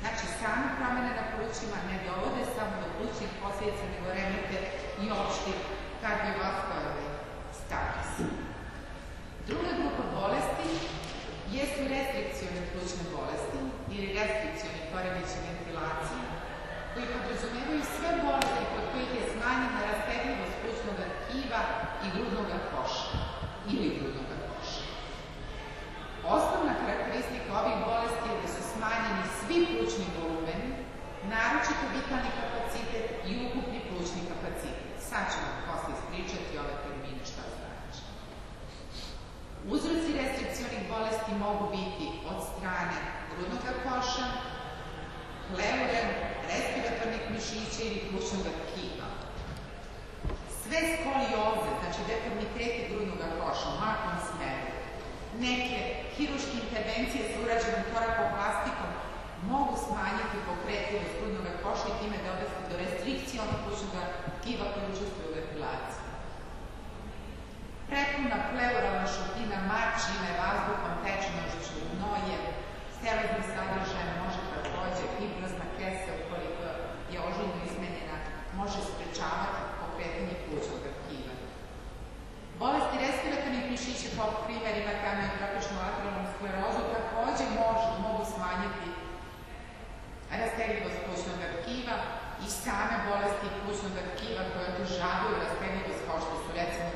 Znači, same promene na plućima ne dovode samo do plućnih posljedica, nego remete i opšti kardiovaskularni status. Druga grupa bolesti jesu restrikcione plućne bolesti ili restrikcioni poremeći ventilacije, koji podrazumevaju sve bolesti kod kojih je smanjena rastegljivost plućnog tkiva i grudnog koša ili grudnog koša. Osnovna karakteristika ovih bolesti je da su smanjeni svi plućni volumeni, naročito vitalni kapacitet i ukupni plućni kapacitet. Sad ćemo posle ispričati ove termine šta znači. Uzroci restrikcionih bolesti mogu biti od strane grudnog koša, pleure, respiratornih mišića ili plućnog tkiva. Sve skolioze, znači deformitete grudnog koša u makom smeru, neke hiruške intervencije sa urađenom torakoplastikom mogu smanjiti pokretljivost grudnog koša i time dovesti do restrikcije onog plućnog tkiva koji učestvuje. Prepuna pleuralna šutina mačine, vazduhom, tečnošću, gnojem, steleznim sadržajem može takođe fibrozna kesa ukoliko je ožiljno izmenjena, može sprečavati pokretanje plućnog tkiva. Bolesti respiratornih mišića, kao primer imate amiotropičnu lateralnu sklerozu, takođe može, mogu smanjiti rastegljivost plućnog tkiva i same bolesti plućnog tkiva koje otežavaju rastegljivost kao što su recimo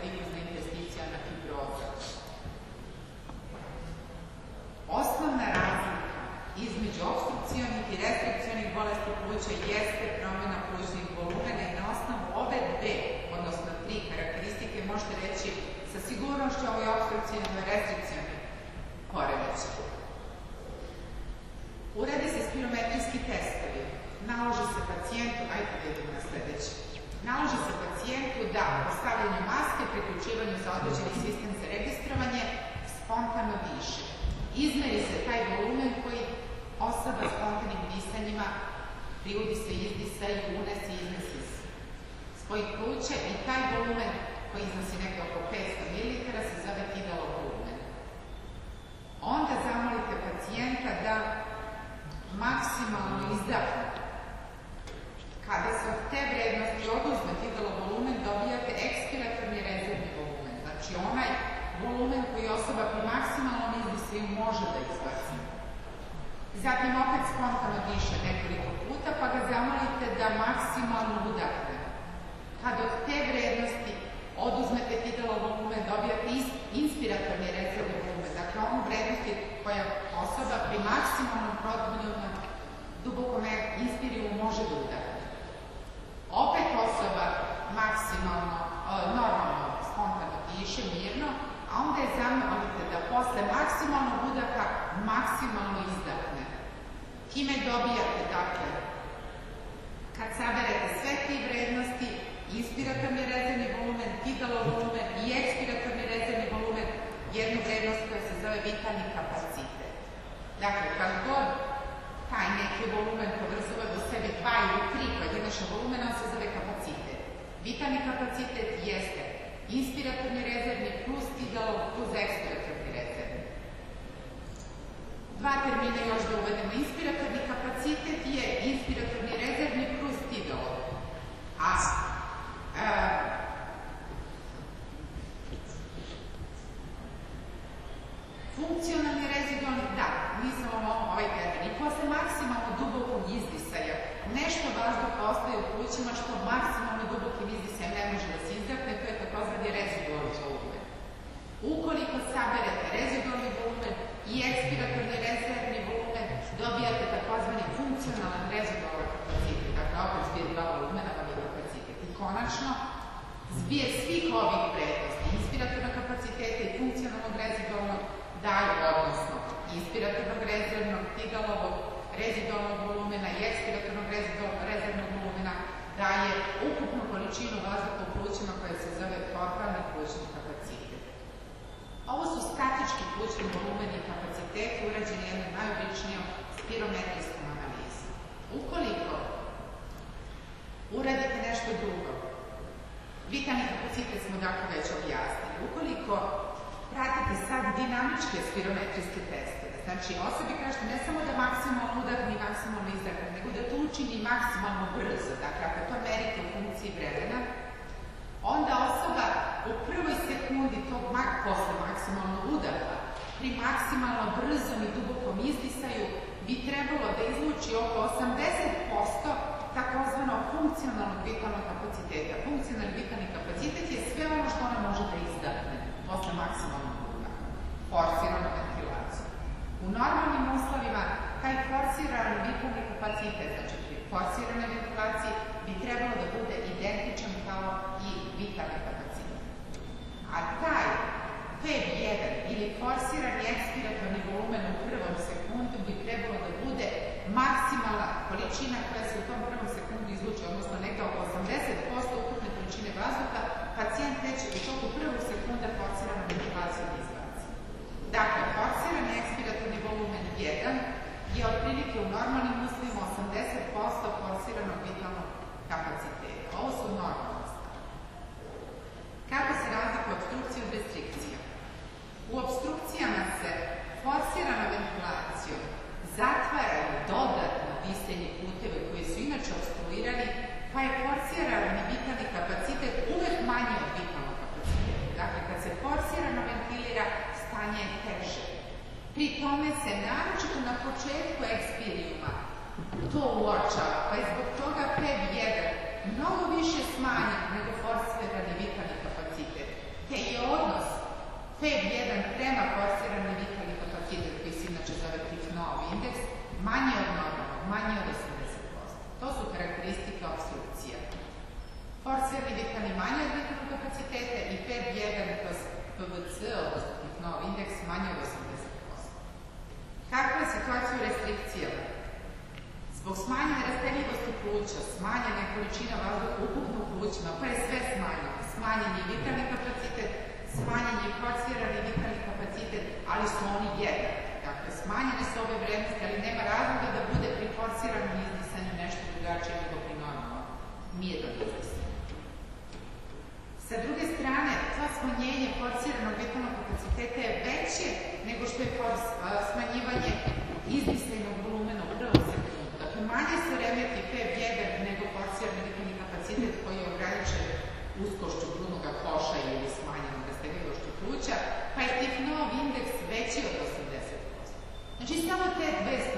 vitalni kapacitet. Dakle, kad god taj neki volumen povezuje do sebe dva ili tri pojedinačna volumena, on se zove kapacitet. Vitalni kapacitet jeste inspiratorni rezervni plus tidalo plus ekspiratorni rezervni. Dva termina još da uvedemo. Inspiratorni kapacitet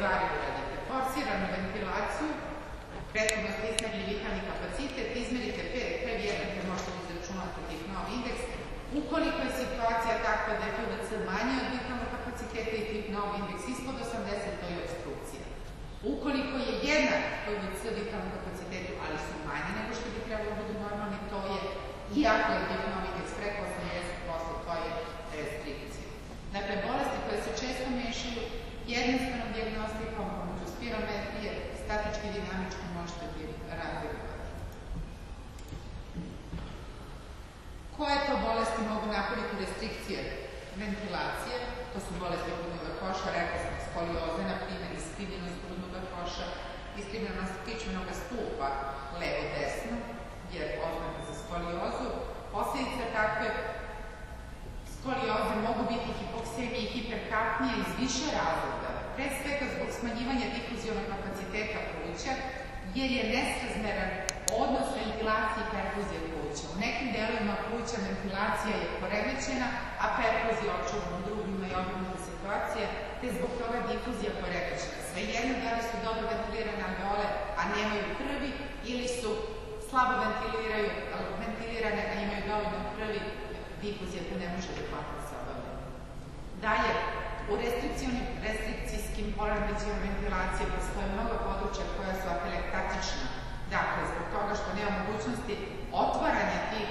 stvari uradite. Forsiranu ventilaciju, prethodno stisnete vitalni kapacitet, izmerite PV1 gde možete izračunati novi indeks. Ukoliko je situacija takva da je PVC manje od vitalnog kapaciteta i tih novi indeks ispod 80, to je obstrukcija. Ukoliko je jednak PVC vitalnom kapacitetu, ali su manji nego što bi trebalo da budu normalni, to je, iako je tipnov indeks preko 80%, to je restrikcija. Dakle, bolesti koje se često mešaju jednostavnom diagnostikom pomoću spirometrije statički i dinamički možete razlikovati. Koje to bolesti mogu napraviti restrikcije ventilacije? To su bolesti grudnog koša, rekao sam, skolioze, na primjer, iskrivljenost grudnog koša, iskrivljenost kičmenog stupa, levo-desno, jer oznaka za skoliozu. Posljedica takve skolioze mogu biti hipoksemije i hiperkapnija iz više razloga, pre svega zbog smanjivanja difuzionog kapaciteta pluća, jer je nesrazmeran odnos ventilacije i perfuzije pluća. U nekim delovima pluća ventilacija je poremećena, a perfuzija očuvana u drugima i obrnuta situacija, te zbog toga difuzija poremećena. Svejedno da li su dobro ventilirane alveole, a nemaju krvi, ili su slabo ventiliraju, ventilirane, a imaju dovoljno krvi, difuzija tu ne može adekvatno se obavlja. Dalje, u restrikcijskim poremećima ventilacije postoje mnogo područja koja su atelektatična. Dakle, zbog toga što nema mogućnosti otvaranja tih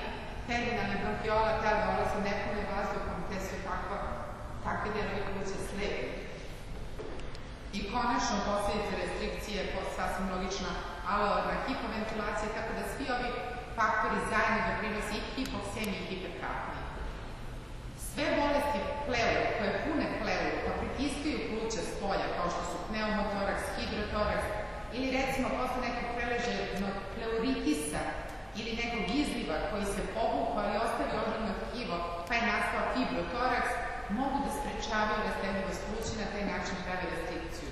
terminalnih bronhiola, te alveola su nepune vazduhom, te su takva, takve delovi pluća slepi. I konačno posljedice restrikcije, sasvim logična, aloarna hipoventilacija, tako da svi ovi faktori zajedno doprinose i hipoksemije i hiperkapnije. Sve bolesti pleure, koje pune pleuru, pa pritiskaju pluća s polja, kao što su pneumotoraks, hidrotoraks, ili recimo posle nekog preleženog pleuritisa ili nekog izliva koji se povuku, ali ostavi ogromno tkivo, pa je nastao fibrotoraks, mogu da sprečavaju rastegljivost pluća na taj način prave restrikciju.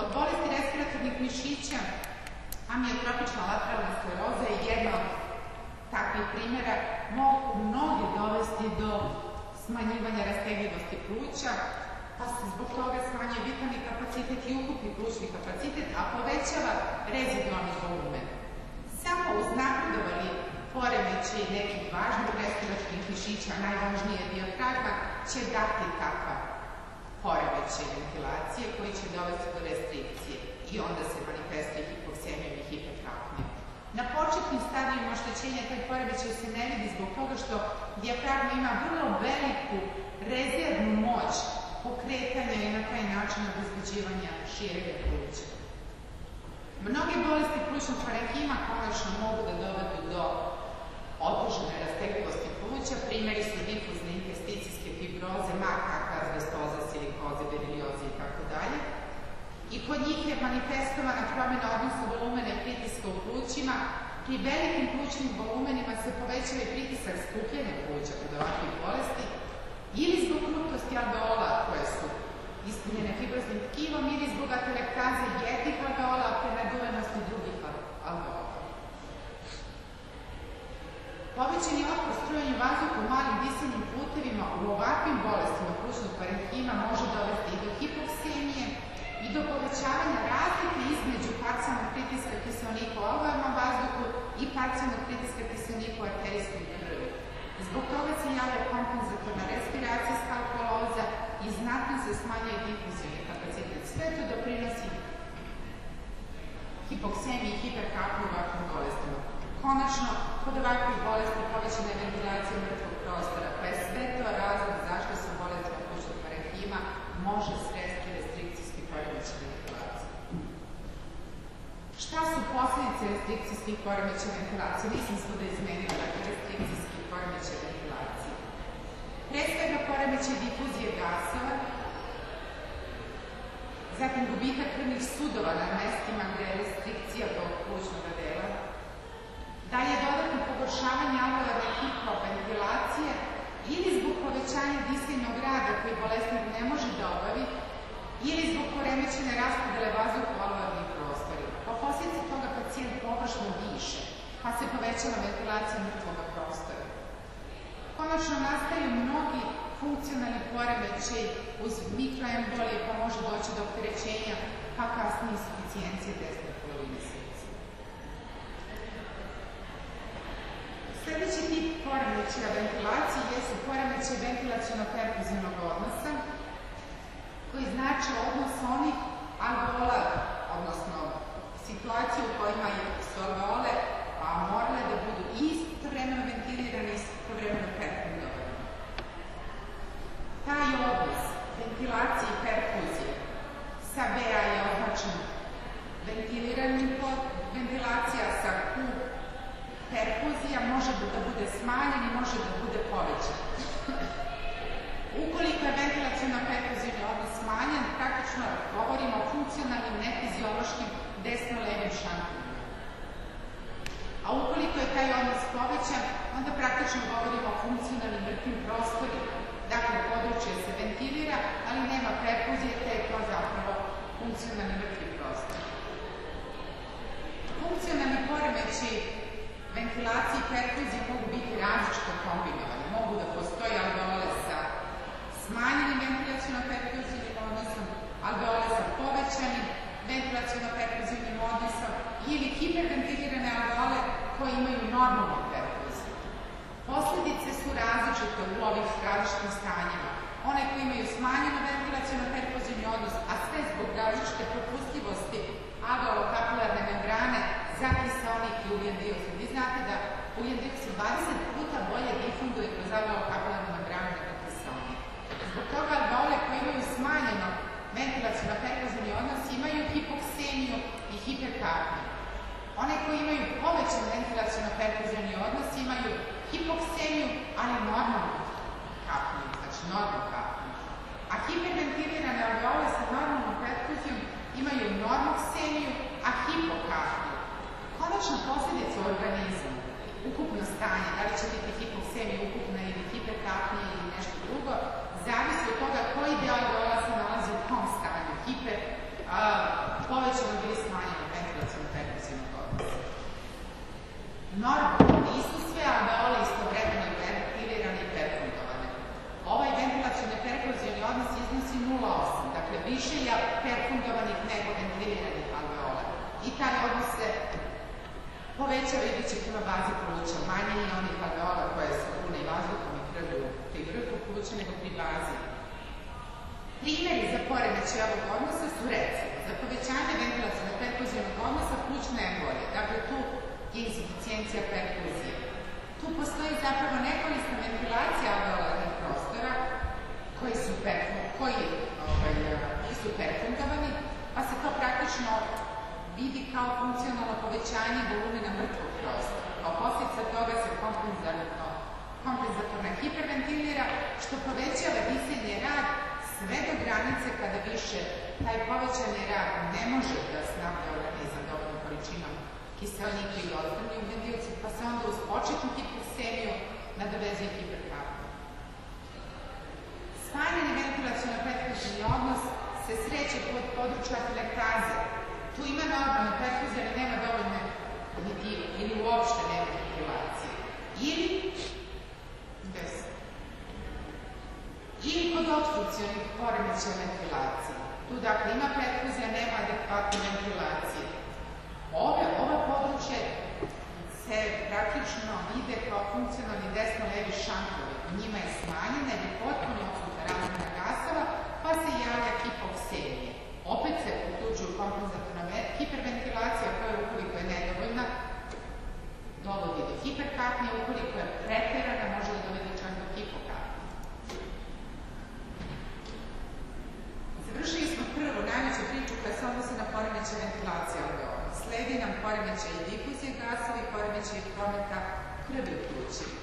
Od bolesti respiratornih mišića amiotrofična lateralna skleroza je jedna od takvih primjera, mogu mnoge dovesti do smanjivanja rastegljivosti pluća, pa se zbog toga smanjuje vitalni kapacitet i ukupni plućni kapacitet, a povećava rezidualni volumen. Samo uz napredovali poremeće nekih važnih respiratornih mišića, najvažnije diafragma, će dati takva poremeće ventilacije koji će dovesti do restrikcije i onda se manifestuje hipoksemijom i hiperkapnijom. Na početnim stadijima oštećenja taj poremećaj se ne vidi zbog toga što dijafragma ima vrlo veliku rezervnu moć pokretanja i na taj način obezbeđivanja širenja pluća. Mnoge bolesti plućnog parenhima konačno mogu da dovedu do odužene rastegljivosti pluća, primjeri su difuzne investicijske fibroze, makaka, azbestoza, silikoze, berilioze i tako dalje. I kod njih je manifestovana promjena odnosa u plućima. Pri velikim plućnim volumenima se povećava i pritisak skupljanja pluća kod ovakvih bolesti ili zbog krutosti alveola koje su ispunjene fibroznim tkivom ili zbog atelektaze jednih alveola prenaduvenosti drugih alveola. Povećani otpor strujanju vazduha u malim disenim putevima u ovakvim bolestima plućnog parenhima može dovesti i do hipoksemije i do povećavanja razlike između parcijalnog pritiska kiselnika u alveolnom vazduhu i parcijalnog pritiska kiselnika u arterijskom krvi. Zbog toga se javlja kompenzatorna respiracijska alkoholoza i znatno se smanjuje difuzijni kapacitet. Sve to doprinosi hipoksemiji i hiperkapnju u ovakvim bolestima. Konačno, kod ovakvih bolesti povećana je ventilacija mrtvog prostora, pa je sve to razlog zašto se bolestima plućnog parenhima može sresti restrikcijski poremećaj ventilacije. Šta su posljedice restrikcijskih poremećaja ventilacije? Nisam svuda izmenila, dakle, restrikcijski poremećaj ventilacije. Pre svega poremećaj difuzije gasova, zatim gubitak krvnih sudova na mestima gde je restrikcija tog plućnog dela, dalje dodatno pogoršavanje alveolarne hipoventilacije ili zbog povećanja disajnog rada koji bolesnik ne može da obavi ili zbog poremećene raspodele vazduha u alveolarnim prostorima. Po posljedici toga pacijent površno diše, pa se povećava ventilacija mrtvog prostora. Konačno nastaju mnogi funkcionalni poremećaj uz mikroembolije, pa može doći do opterećenja, pa kasnije insuficijencije desne polovine srca. Sljedeći tip poremećaja ventilacije jesu poremećaj ventilacijono-perfuzivnog odnosa, koji znači odnos onih alveola, odnosno situacije u kojima su alveole a morale da budu istovremeno ventilirane i istovremeno perfuzirane. Taj odnos ventilacije i perfuzije sa VA je označen ventiliranim ventilacija sa Q perfuzija može da bude smanjen i može da bude povećan. Ukoliko je ventilacijona perfuzivni odnos smanjen, praktično govorimo o funkcionalnim nefiziološkim desno-levim šankom. A ukoliko je taj odnos povećan, onda praktično govorimo o funkcionalnim mrtvim prostorima. Dakle, područje se ventilira, ali nema prepuzije, te je to zapravo funkcionalni mrtvi prostor. Funkcionalni poremeći ventilacije i perfuzije mogu biti različito kombinovani. Mogu da postoje alveole sa smanjenim ventilacijom perfuzijom, odnosno alveole sa povećanim ventilacijom perfuzijom, hiperventilirane alveole koje imaju normalnu perokuziju. Posledice su različite u ovih različitim stanjima. One koje imaju smanjenu određenih poremeća ventilacije. Tu dakle ima prekluzija, nema adekvatne ventilacije. Ove, ovo područje se praktično ide kao funkcionalni desno-levi šankovi. Njima je smanjena ili potpuno razmjena gasova, pa se javlja hipoksemija. Opet se uključuju kompenzatorna hiperventilacija koja ukoliko je nedovoljna dovodi do hiperkapnije, ukoliko je preterana može lakše ventilacija alveola. Sledi nam poremećaj difuzije gasova i poremećaj prometa krvi u plućima.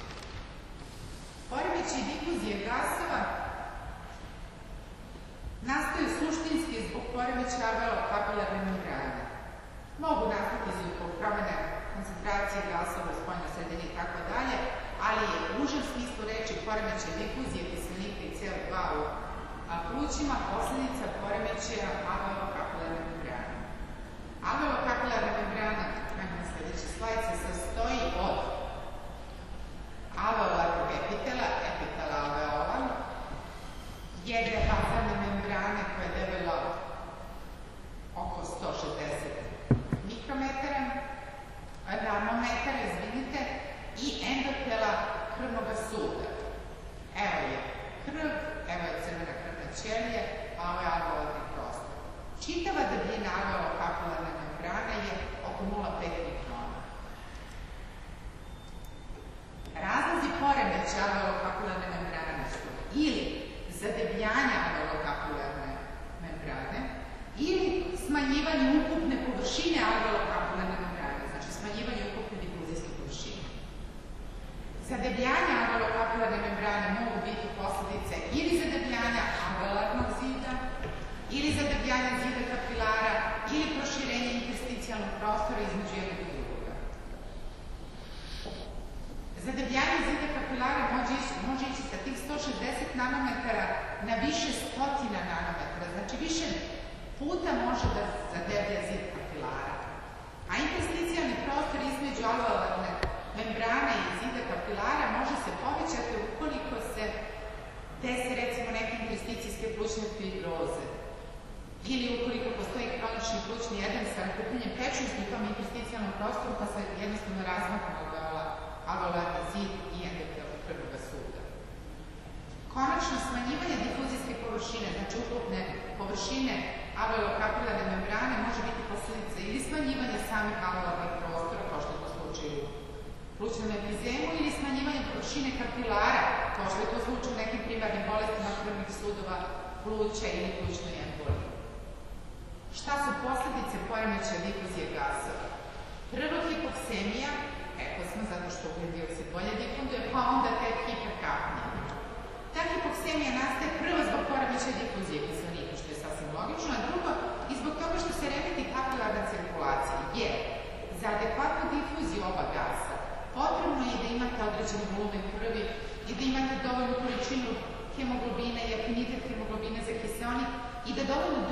Poremećaj difuzije gasova pluća ili plućnoj emboliji. Šta su posledice poremećaja difuzije gasova? Prvo hipoksemija, rekao smo zato što ugljen dioksid bolje difunduje, pa onda tek hiperkapnija. Ta hipoksemija nastaje prvo zbog poremećaja difuzije kiselnika, što je sasvim logično, a drugo i zbog toga što se remeti kapilarna cirkulacija, jer za adekvatnu difuziju oba gasa potrebno je da imate određeni volumen krvi i da imate dovoljnu količinu hemoglobina i afinitet hemoglobina za kiseonik i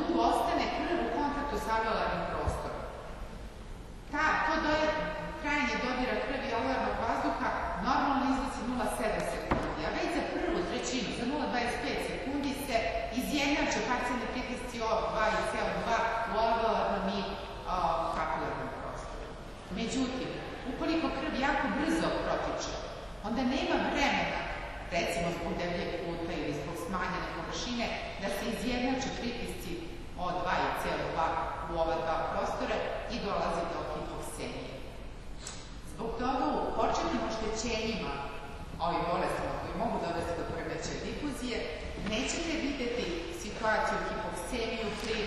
dugo ostane krv u kontaktu sa alveolarnim prostorom. Ta, to doje, trajanje dodira krvi alveolarnog vazduha normalno iznosi 0,7 sekundi, a već za prvu trećinu, za 0,25 sekundi se izjednače parcijalni pritisci O2 i CO2 u alveolarnom i kapilarnom prostoru. Međutim, ukoliko krv jako brzo protiče, onda nema vremena recimo zbog debljeg puta ili zbog smanjene površine, da se izjednače pritisci O2 i CO2 u ova dva prostora i dolazi do hipoksemije. Zbog toga u početnim oštećenjima ovih bolestima koji mogu dovesti do poremećaja difuzije, nećete videti situaciju hipoksemiju pri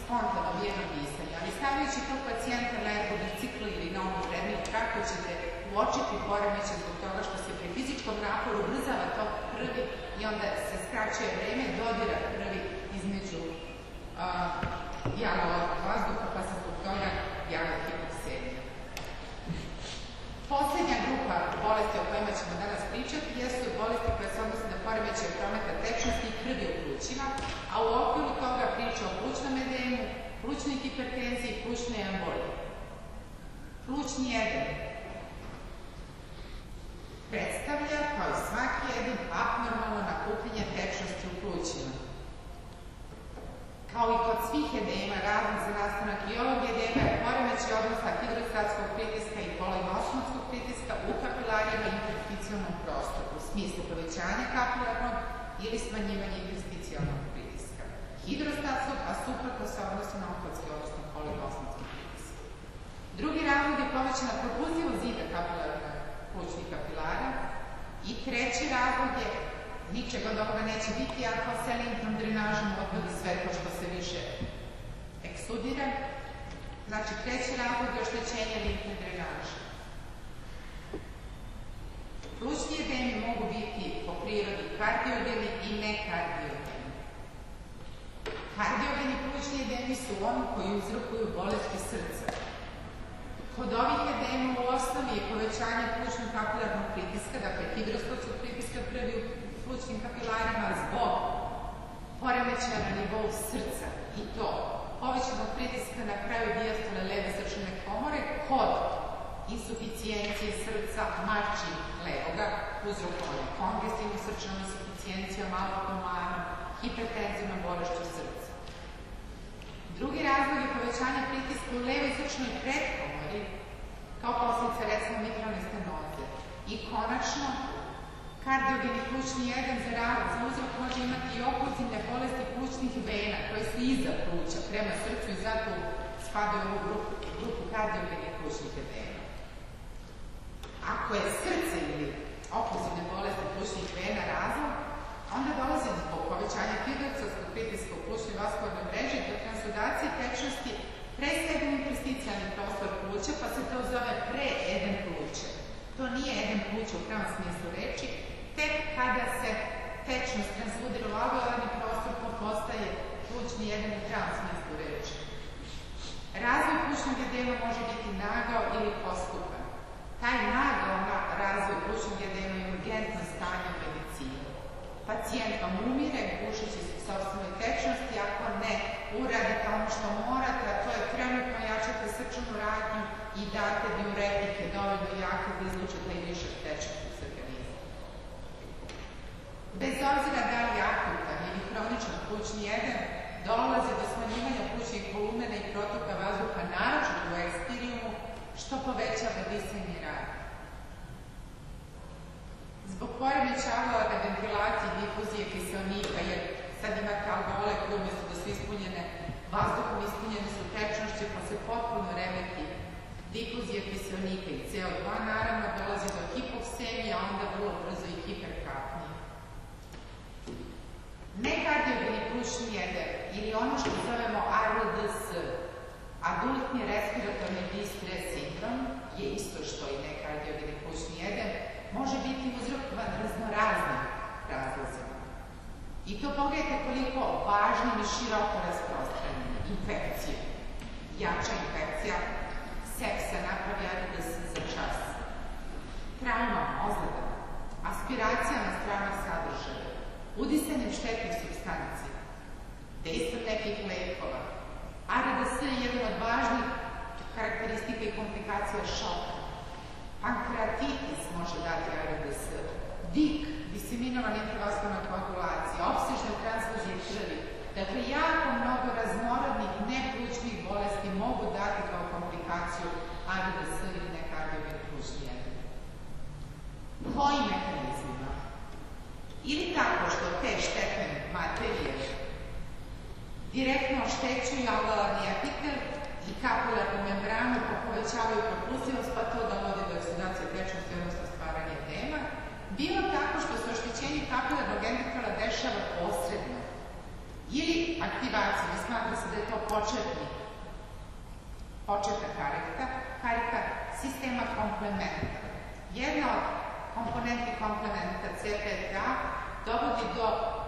spontanom jednom disanju, ali stavljajući tog pacijenta na ergobicikl ili na ovu predmet, kako ćete uočiti poremećaj zbog toga što se pri fizičkom naporu ubrzava tok krvi i onda se skraćuje vreme dodira krvi između javnog vazduha, pa se zbog toga javlja hipoksemija. Poslednja grupa bolesti o kojima ćemo danas pričati jesu bolesti koje se odnose na poremećaj prometa tečnosti i krvi u plućima, a u okviru toga priča o plućnom edemu, plućnoj hipertenziji i plućnoj emboliji. Plućni edem predstavlja, kao i svaki edem, abnormalno nakupljanje tečnosti u plućima. Kao i kod svih edema, za nastanak i ovog edema je poremećaj odnosa hidrostatskog pritiska i polojnosmotskog pritiska u kapilarima i intersticijalnom prostoru, u smislu povećanja kapilarnog ili smanjivanja intersticijalnog. Hidrostatskog, a suprotno se odnosi na otvodski, odnosno polojnosmotski pritisak. Drugi razlog je povećana propustljivost zida kapilarnog plućnih kapilara i treći razlog je ničega od ovoga neće biti ako se limfnom drenažom odvodi sve to što se više eksudira. Znači, treći razlog je oštećenje limfne drenaže. Plućni edemi mogu biti po prirodi kardiogeni i nekardiogeni. Kardiogeni plućni edemi su oni koji uzrokuju bolesti srca. Kod ovih edema u osnovi je povećanje plućnog kapilarnog pritiska, dakle hidrostatskog pritiska krvi u plućnim kapilarima zbog poremećaja na nivou srca i to povećanog pritiska na kraju dijastole leve srčane komore kod insuficijencije srca mači levoga, uzrokovane kongestivnom srčanom insuficijencijom, alkomanom, hipertenzivnom bolešću srca. Drugi razlog je povećanje pritiska u levoj srčnoj predkomori kao posljedica recimo mitralne stenoze. I konačno, kardiogeni plućni jedan za, razlog, za uzrok može imati i okulzivne bolesti plućnih vena koje su iza pluća, prema srcu i zato spadaju u grupu, grupu kardiogenih plućnih edema. Ako je srce ili okulzivne bolesti plućnih vena razlog, onda dolazi zbog povećanja hidrocelskog pritiska u plućnoj vaskularnoj mreži do transudacije tečnosti pre svega intersticijalni prostor pluća, pa se to zove preeden pluće. To nije eden pluća u pravom smislu reči, tek kada se tečnost transudira u alveolarni prostor, to postaje plućni eden u pravom smislu reči. Razvoj plućnog edema može biti nagao ili postupan. Taj nagao razvoj plućnog edema je urgentno stanje u medicini. Pacijent vam umire, gušeći se sobstvenoj tečnosti, ako ne uradite ono što morate, a to je trenutno jačate srčanu radnju i date diuretike dovoljno jake da izlučite i više tečnosti iz organizma. Bez obzira da li akutan ili hroničan plućni jedan, dolaze do smanjivanja plućnih volumena i protoka vazduha, naročito u ekspirijumu, što povećava disanje rada. Zbog poremeća ventilacije i difuzije kiselnika, jer sad imate alveole koje umjesto da su ispunjene vazduhom, ispunjene su tečnošću, pa se potpuno remeti difuzija kiselnika i CO2, naravno dolazi do hipoksemije, a onda vrlo brzo i hiperkapnije. Nekardiogeni plućni jeder ili ono što zovemo ARDS, adultni respiratorni distres sindrom, je isto što i nekardiogeni plućni jeder, može biti uzrokovan raznoraznim razlozima. I to pogledajte koliko važnim i široko rasprostranjene infekcije. Jača infekcija, seksa napravi ARDS za čas. Trauma, ozleda, aspiracija na stranih sadržaja, udisanjem štetnih substancija, dejstvo nekih lekova. ARDS je jedan od važnih karakteristika i komplikacija šoka. Pankreatitis može dati ARDS, DIK, diseminovan intravaskularna koagulacija, opsežne transfuzije krvi. Dakle, jako mnogo raznorodnih neplućnih bolesti mogu dati kao komplikaciju ARDS ili nekardiogen plućni jedan. Koji mehanizmima? Ili tako što te štetne materije direktno oštećuju alveolarni epitel i kapilarnu membranu, povećavaju propulsivost, pa to dovodi do oksidacije tečnosti, odnosno bilo tako što se oštećenje kapilarnog endokala dešava posredno ili aktivacija, ne smatra se da je to početni, početna karika, karika sistema komplementa. Jedna od komponenti komplementa C5A dovodi do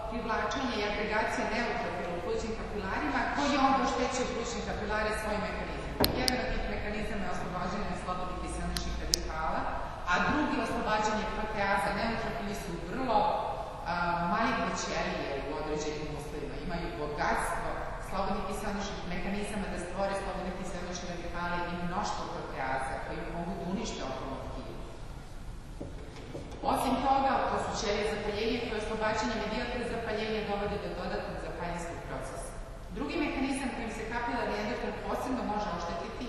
privlačenja i agregacije neutrofila u plućnim kapilarima koji onda oštećuje plućne kapilare svojim mehanizmom. Jedan od tih mehanizama je oslobađanje slobodnih a drugi oslobađanje proteaza. Neutrofili su vrlo maligne ćelije u određenim uslovima, imaju bogatstvo slobodnih kiselničnih mehanizama da stvore slobodne kiselnične radikale i mnoštvo proteaza koji mogu da unište okolno tkivo. Osim toga, to su ćelije zapaljenja koje oslobađanje medijatora zapaljenja dovode do dodatnog zapaljinskog procesa. Drugi mehanizam kojim se kapilarni endotel posebno može oštetiti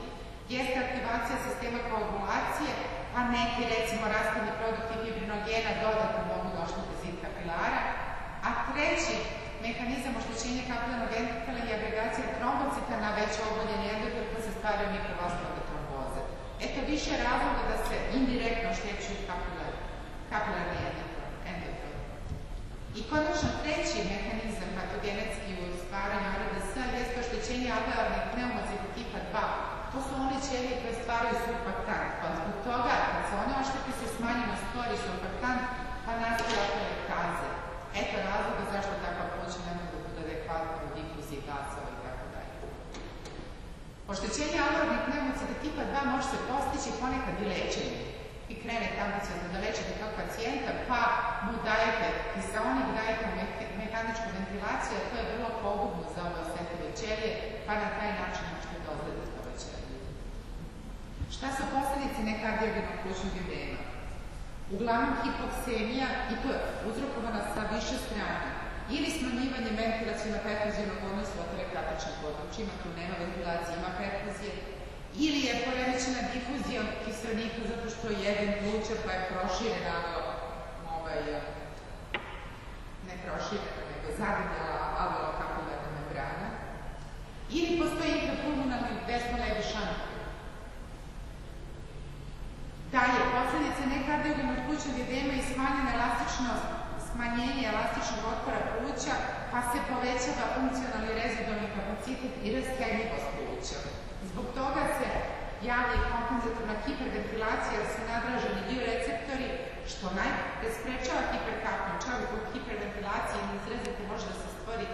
jeste aktivacija sistema koagulacije, a neki, recimo, raspadni produkti fibrinogena dodatno mogu oštete zid kapilara, a treći mehanizam oštećenja kapilarnog endotela je agregacija trombocita na već oboljeni endotel pa se stvaraju mikrovaskularne tromboze. Eto više razloga da se indirektno oštećuju kapilar, kapilarni endotel. I konačno treći mehanizam patogenetski u stvaranju jeste oštećenje alveolarnih pneumocita tipa 2. To su one ćelije koje stvaraju surfaktant, toga kad se one ošteti se smanjeno stvori surfaktant, pa nastaje atelektaze. Eto razloga zašto takva pluća ne može da bude adekvatna u difuziji gasova i tako dalje. Oštećenje alveolarnih pneumocita tipa 2 može se postići ponekad i lečenjem i krenete ambiciozno da lečite tog pacijenta, pa mu dajete kiseonik, dajete mehaničku ventilaciju, a to je vrlo pogubno za ove osetljive ćelije, pa na taj način možete da ozledite ove ćelije. Šta su posledice nekardiogenog plućnog edema? Uglavnom hipoksemija, i to je uzrokovana sa više strana, ili smanjivanje ventilacijona perfuzijnog odnosa u atelekatičnim područjima, tu nema ventilacije, ima perfuzije, ili je poremećena difuzija kiselnika zato što je jedan pluća pa je proširena ovaj, ne proširena, nego zadinjala alveolokapilarna membrana, ili postoji intrapulmonalni desmolevi šank. Dalje, nekardiogenog plućnog edema i smanjena elastičnost, smanjenje elastičnog otpora pluća, pa se povećava funkcionalni rezidualni kapacitet i rastedljivost pluća. Zbog toga se javlja i kompenzatorna hiperventilacija jer su nadraženi bioreceptori, što najpre sprečava hiperkapnju. Čak zbog hiperventilacije ili izrazite može da se stvori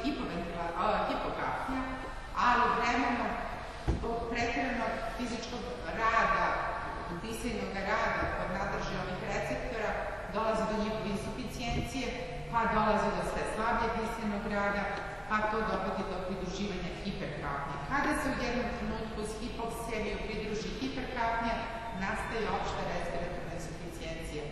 hipokapnija, ali vremenom zbog pretjeranog fizičkog rada, disajnog rada kod nadržanih receptora dolazi do njihove insuficijencije, pa dolazi do sve slabije disajnog rada, pa to dovodi do pridruživanja hiperkapnje. Kada se u jednom trenutku s hipoksemijom pridruži hiperkapnja, nastaje opšta respiratorna insuficijencija.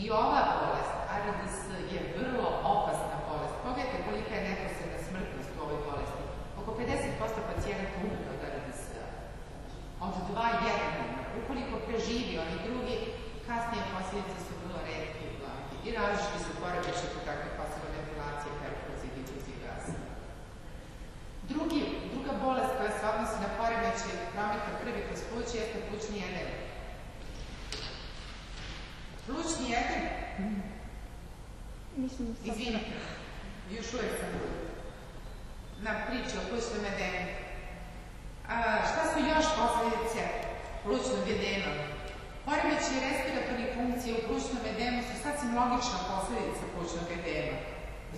I ova bolest, ARDS, je vrlo opasna bolest. Pogledajte kolika je neposredna smrtnost u ovoj bolesti. Oko 50% pacijenata umre od ARDS-a. Od 2 jedna. Ukoliko preživi oni drugi, kasnije posljedice su i različiti su poremeći kod takve pasivne ventilacije, perifuzije, difuzije gasa. Drugi, druga bolest koja se odnosi na poremeće prometa krvi kroz pluće jeste plućni edem. Plućni edem, Mislim, izvinite, još uvek sam na priči o plućnom edemu. A, šta su još posledice plućnog edema? Poremeći respiratornih funkcija u plućnom edemu su sasvim logična posledica plućnog edema.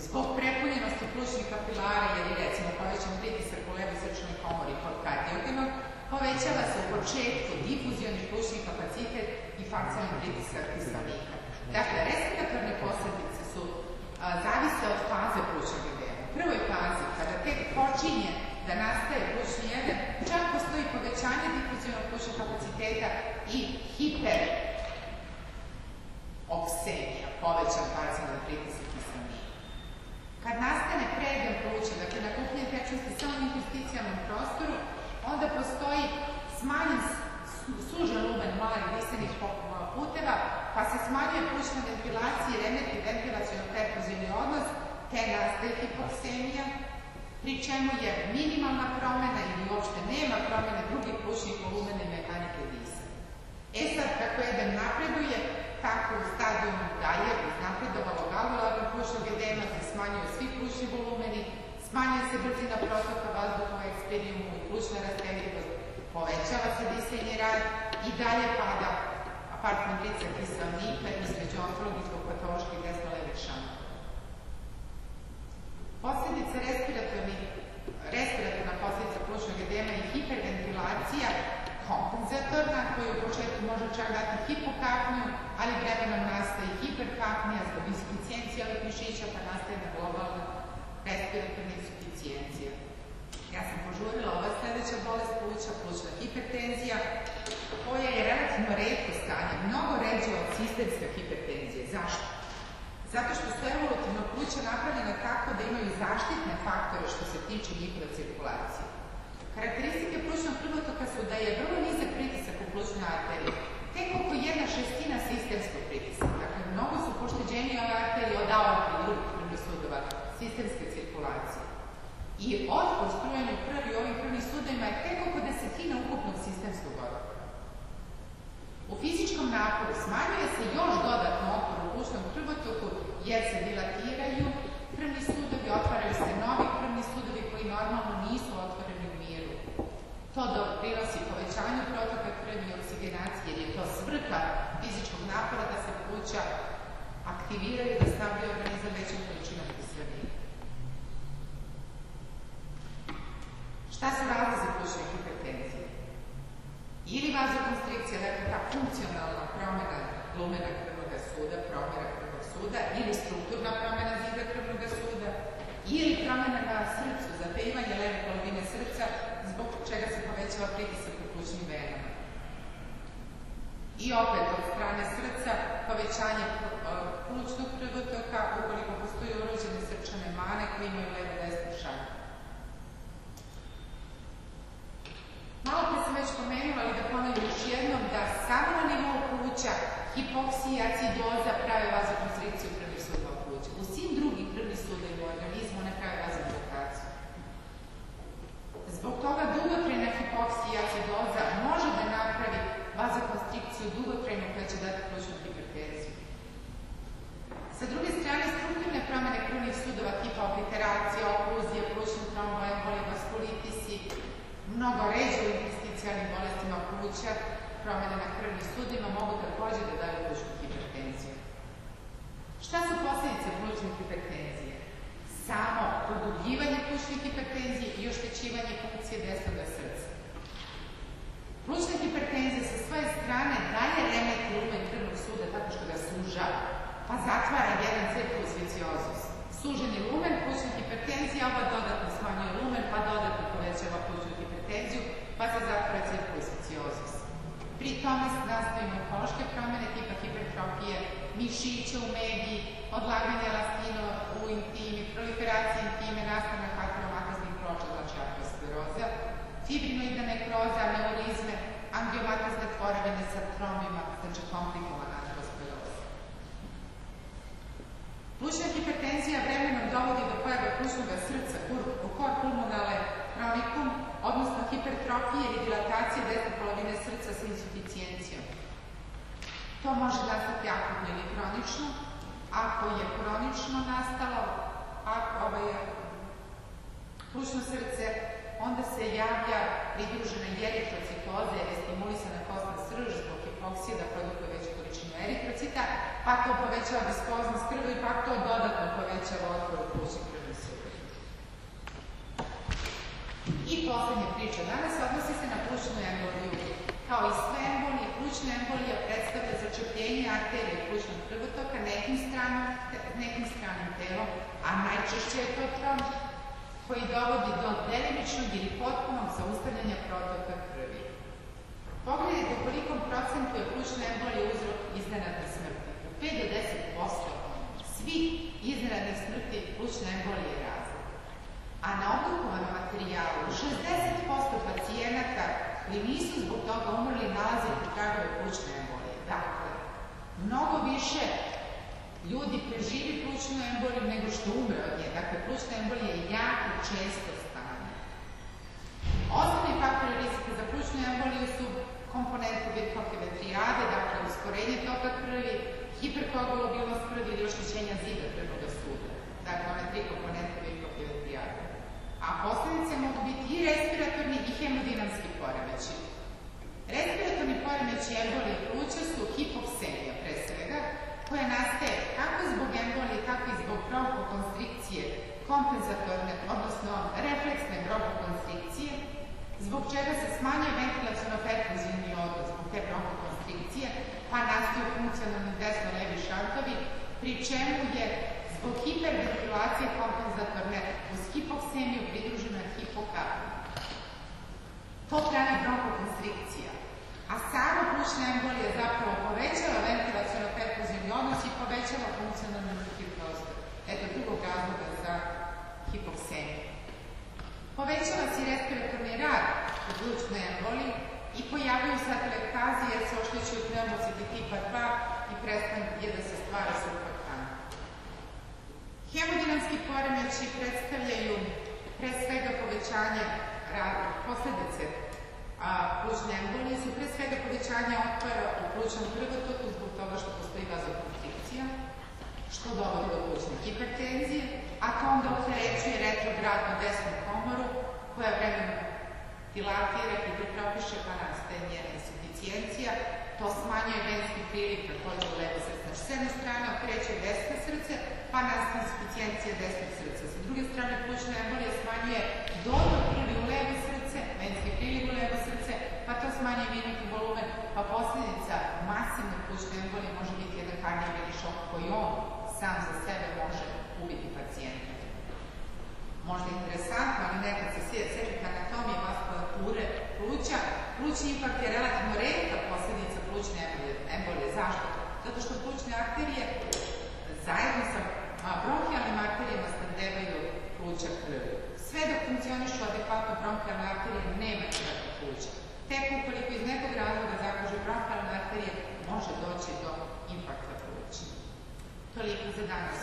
Zbog prepunjenosti plućnih kapilara, jer je recimo povećan pritisak u levoj srčnoj komori kod kardiogenog, povećava se u početku difuzioni plućni kapacitet i fakcijalni pritisak kiselnika. Dakle, respiratorne posledice su a, zavise od faze plućnog edema. U prvoj fazi, kada tek počinje da nastaje plućni edem, čak postoji povećanje difuzionog plućnog kapaciteta i hiper oksemija, povećan parcijalni pritisak kiselnika. Kad nastane predem pluća, dakle nakupnje tečnosti samo u intersticijalnom prostoru, onda postoji smanjen sužen lumen malih disenih puteva, pa se smanjuje plućna ventilacija i remeti ventilacijono-perfuzivni odnos, te nastaje hipoksemija, pri čemu je minimalna promena ili uopšte nema promene drugih plućnih volumena i mehanike disanja. E sad, kako jedan napreduje, tako u stadijumu dalje iznapredovalo valvularno plućnog edema se smanjuju svi plućni volumeni, smanjuje se brzina protoka vazduha u eksperijumu i plućna rastegljivost, povećava se disajni rad i dalje pada apartman pritisak kiselnika između ostalog i zbog patoloških desno-levih. Posledice respiratornih, respiratorna posledica plućnog edema i hiperventilacija kompenzatorna, koja u početku može čak dati hipokapniju, ali vremenom nastaje hiperkapnija zbog insuficijencije ovih mišića, pa nastaje na globalna respiratorna insuficijencija. Ja sam požurila, ova sledeća bolest pluća, plućna hipertenzija, koja je relativno redko stanje, mnogo ređe od sistemske hipertenzije. Zašto? Zato što su evolutivno pluća napravljena tako da imaju zaštitne faktore što se tiče njihove cirkulacije. Karakteristike plućnog krvotoka su da je vrlo nizak pritisak u plućnoj arteriji, tek oko jedna šestina sistemskog pritiska. Dakle, mnogo su pošteđenije ove arterije od aorta i drugih sudova, sistemske cirkulacije. I otpor strujanju krvi u ovim krvnim sudovima je tek oko desetina ukupnog sistemskog otpora. U fizičkom naporu smanjuje se još dodatno otpor u plućnom krvotoku jer se dilatiraju krvni sudovi, otvaraju se novi krvni sudovi koji normalno nisu otvoreni u miru. To doprinosi povećanju protoka krvi i oksigenacije jer je to svrha fizičkog napora da se pluća aktiviraju da stavljaju organizam većim količinom kiselnika. Šta su razlozi plućne hipertenzije? Ili vazokonstrikcija, dakle ta funkcionalna promjena lumena krvnog suda, promjera krvnog suda, ili strukturna promjena zida krvnog suda, ili promjena na srcu, zapevanje leve polovine srca, zbog čega se povećava pritisak u plućnim venama. I opet od strane srca povećanje plućnog krvotoka ukoliko postoji urođene srčane mane koje imaju levo desnu šaku. Malo pre sam već pomenula, ali da ponovim još jednom, da samo na nivou pluća hipoksija, acidoza prave vazokonstrikciju krvnih sudova pluća. U svim drugim krvnih sudovima u organizmu one prave vazodilataciju. Zbog toga dugotrajna hipoksija i acidoza može da napravi vazokonstrikciju dugotrajnu koja će dati plućnu hipertenziju. Sa druge strane, strukturne promene krvnih sudova tipa obliteracija, okluzija, plućni tromboemboli, vaskulitisi, mnogo ređe u intersticijalnim bolestima pluća, promene na krvnim sudima mogu takođe da daju plućnu hipertenziju. Šta su posledice plućne hipertenzije? Samo produbljivanje plućne hipertenzije i oštećivanje funkcije desnog srca. Plućna hipertenzija sa svoje strane dalje remeti lumen krvnog suda tako sužava, pa zatvara jedan cirkus viciozus. Suženi lumen, plućna hipertenzija, ova dodatno smanjuje lumen, pa dodatno povećava plućnu hipertenziju, pa se zatvara cirkus viciozus. Pri tome nastaju morfološke promene tipa hipertrofije, mišića u mediji, odlaganje elastina u intimi, proliferacija intime, nastanak ateromataznih ploča, znači ateroskleroza, fibrinoidna nekroza, aneurizme, angiomatazne tvorevine sa tromima, znači komplikovana kroničnog srca, kor pulmonale kronikum, odnosno hipertrofije ili dilatacije desne polovine srca sa insuficijencijom. To može nastati akutno ili kronično. Ako je kronično nastalo, ako ovaj, plućno srce, onda se javlja pridružena eritrocitoza jer je stimulisana kostna srž zbog hipoksije da produkuje veću količinu eritrocita, pa to povećava viskoznost krvi, pa to dodatno povećava otpor plućnih krvnih sudova. I poslednja priča danas odnosi se na plućnu emboliju. Kao i sve embolije, plućna embolija predstavlja začepljenje arterije plućnog krvotoka nekim stranom, nekim stranim telom, a najčešće je to trom koji dovodi do delimičnog ili potpunog zaustavljanja protoka krvi. Pogledajte u kolikom procentu je plućna embolija uzrok iznenadne smrti. U 5 do 10% svi iznenadnih smrti plućne embolije je. A na oblikovanom materijalu 60% pacijenata koji nisu zbog toga umrli nalaze tragove plućne embolije. Dakle, mnogo više ljudi preživi plućnu emboliju nego što umre od nje. Dakle, plućna embolija je jako često stanje. Osnovni faktori rizika za plućnu emboliju su komponente ventriade, dakle usporenje toka krvi, hiperkoagulabilnost krvi ili oštećenja zida krvnog suda. Dakle, one tri komponente posledice mogu biti i respiratorni i hemodinamski poremeći. Respiratorni poremeći embolije pluća su hipoksemija pre svega, koja nastaje kako zbog embolije, tako i zbog bronhokonstrikcije, kompenzatorne, odnosno refleksne bronhokonstrikcije, zbog čega se smanjuje ventilacijono-perfuzivni odnos zbog te bronhokonstrikcije, pa nastaju funkcionalni desno-levi šantovi, pri čemu je zbog hiperventilacije kompenzatorne uz hipoksemiju pridružena hipokapija. To pravi bronhokonstrikcija. A sama plućna embolija zapravo povećava ventilacijono-perfuzivni odnos i povećava funkcionalni mrtvi prostor. Eto drugog razloga za hipoksemiju. Povećava se respiratorni rad u plućnoj emboliji i pojavljuju se atelektazi jer se oštećuju pneumociti tipa 2 i prestanje da se stvara surfaktan. Hemodinamski poremeći predstavljaju pre svega povećanje posledice plućne embolije su pre svega povećanje otpora u plućnom krvotoku zbog toga što postoji vazokonstrikcija, što dovodi do plućne hipertenzije, a to onda opterećuje retrogradnu desnu komoru koja vremenom dilatira, hipertrofiše, pa nastaje njena insuficijencija, to smanjuje venski priliv takođe u levo srce. S jedne strane opterećuje desno srce, nastaje insuficijencija desnog srca. Sa druge strane, plućna embolija smanjuje dotok krvi u levo srce, venski priliv u levo srce, pa to smanjuje minutni volumen, pa posledica masivne plućne embolije može biti jedan kardiogeni šok koji on sam za sebe može ubiti pacijenta. Možda interesantno, ali nekad se setite anatomije vaskulature pluća, plućni infarkt je relativno redka posledica plućne embolije. Zašto? Zato što plućne arterije zajedno sa bronhijalnim arterijama snabdevaju pluća krvi. Sve dok funkcionišu adekvatno bronhijalne arterije, nema čoveka pluća. Tek ukoliko iz nekog razloga zakaže bronhijalne arterije, može doći do infarkta pluća. Toliko za danas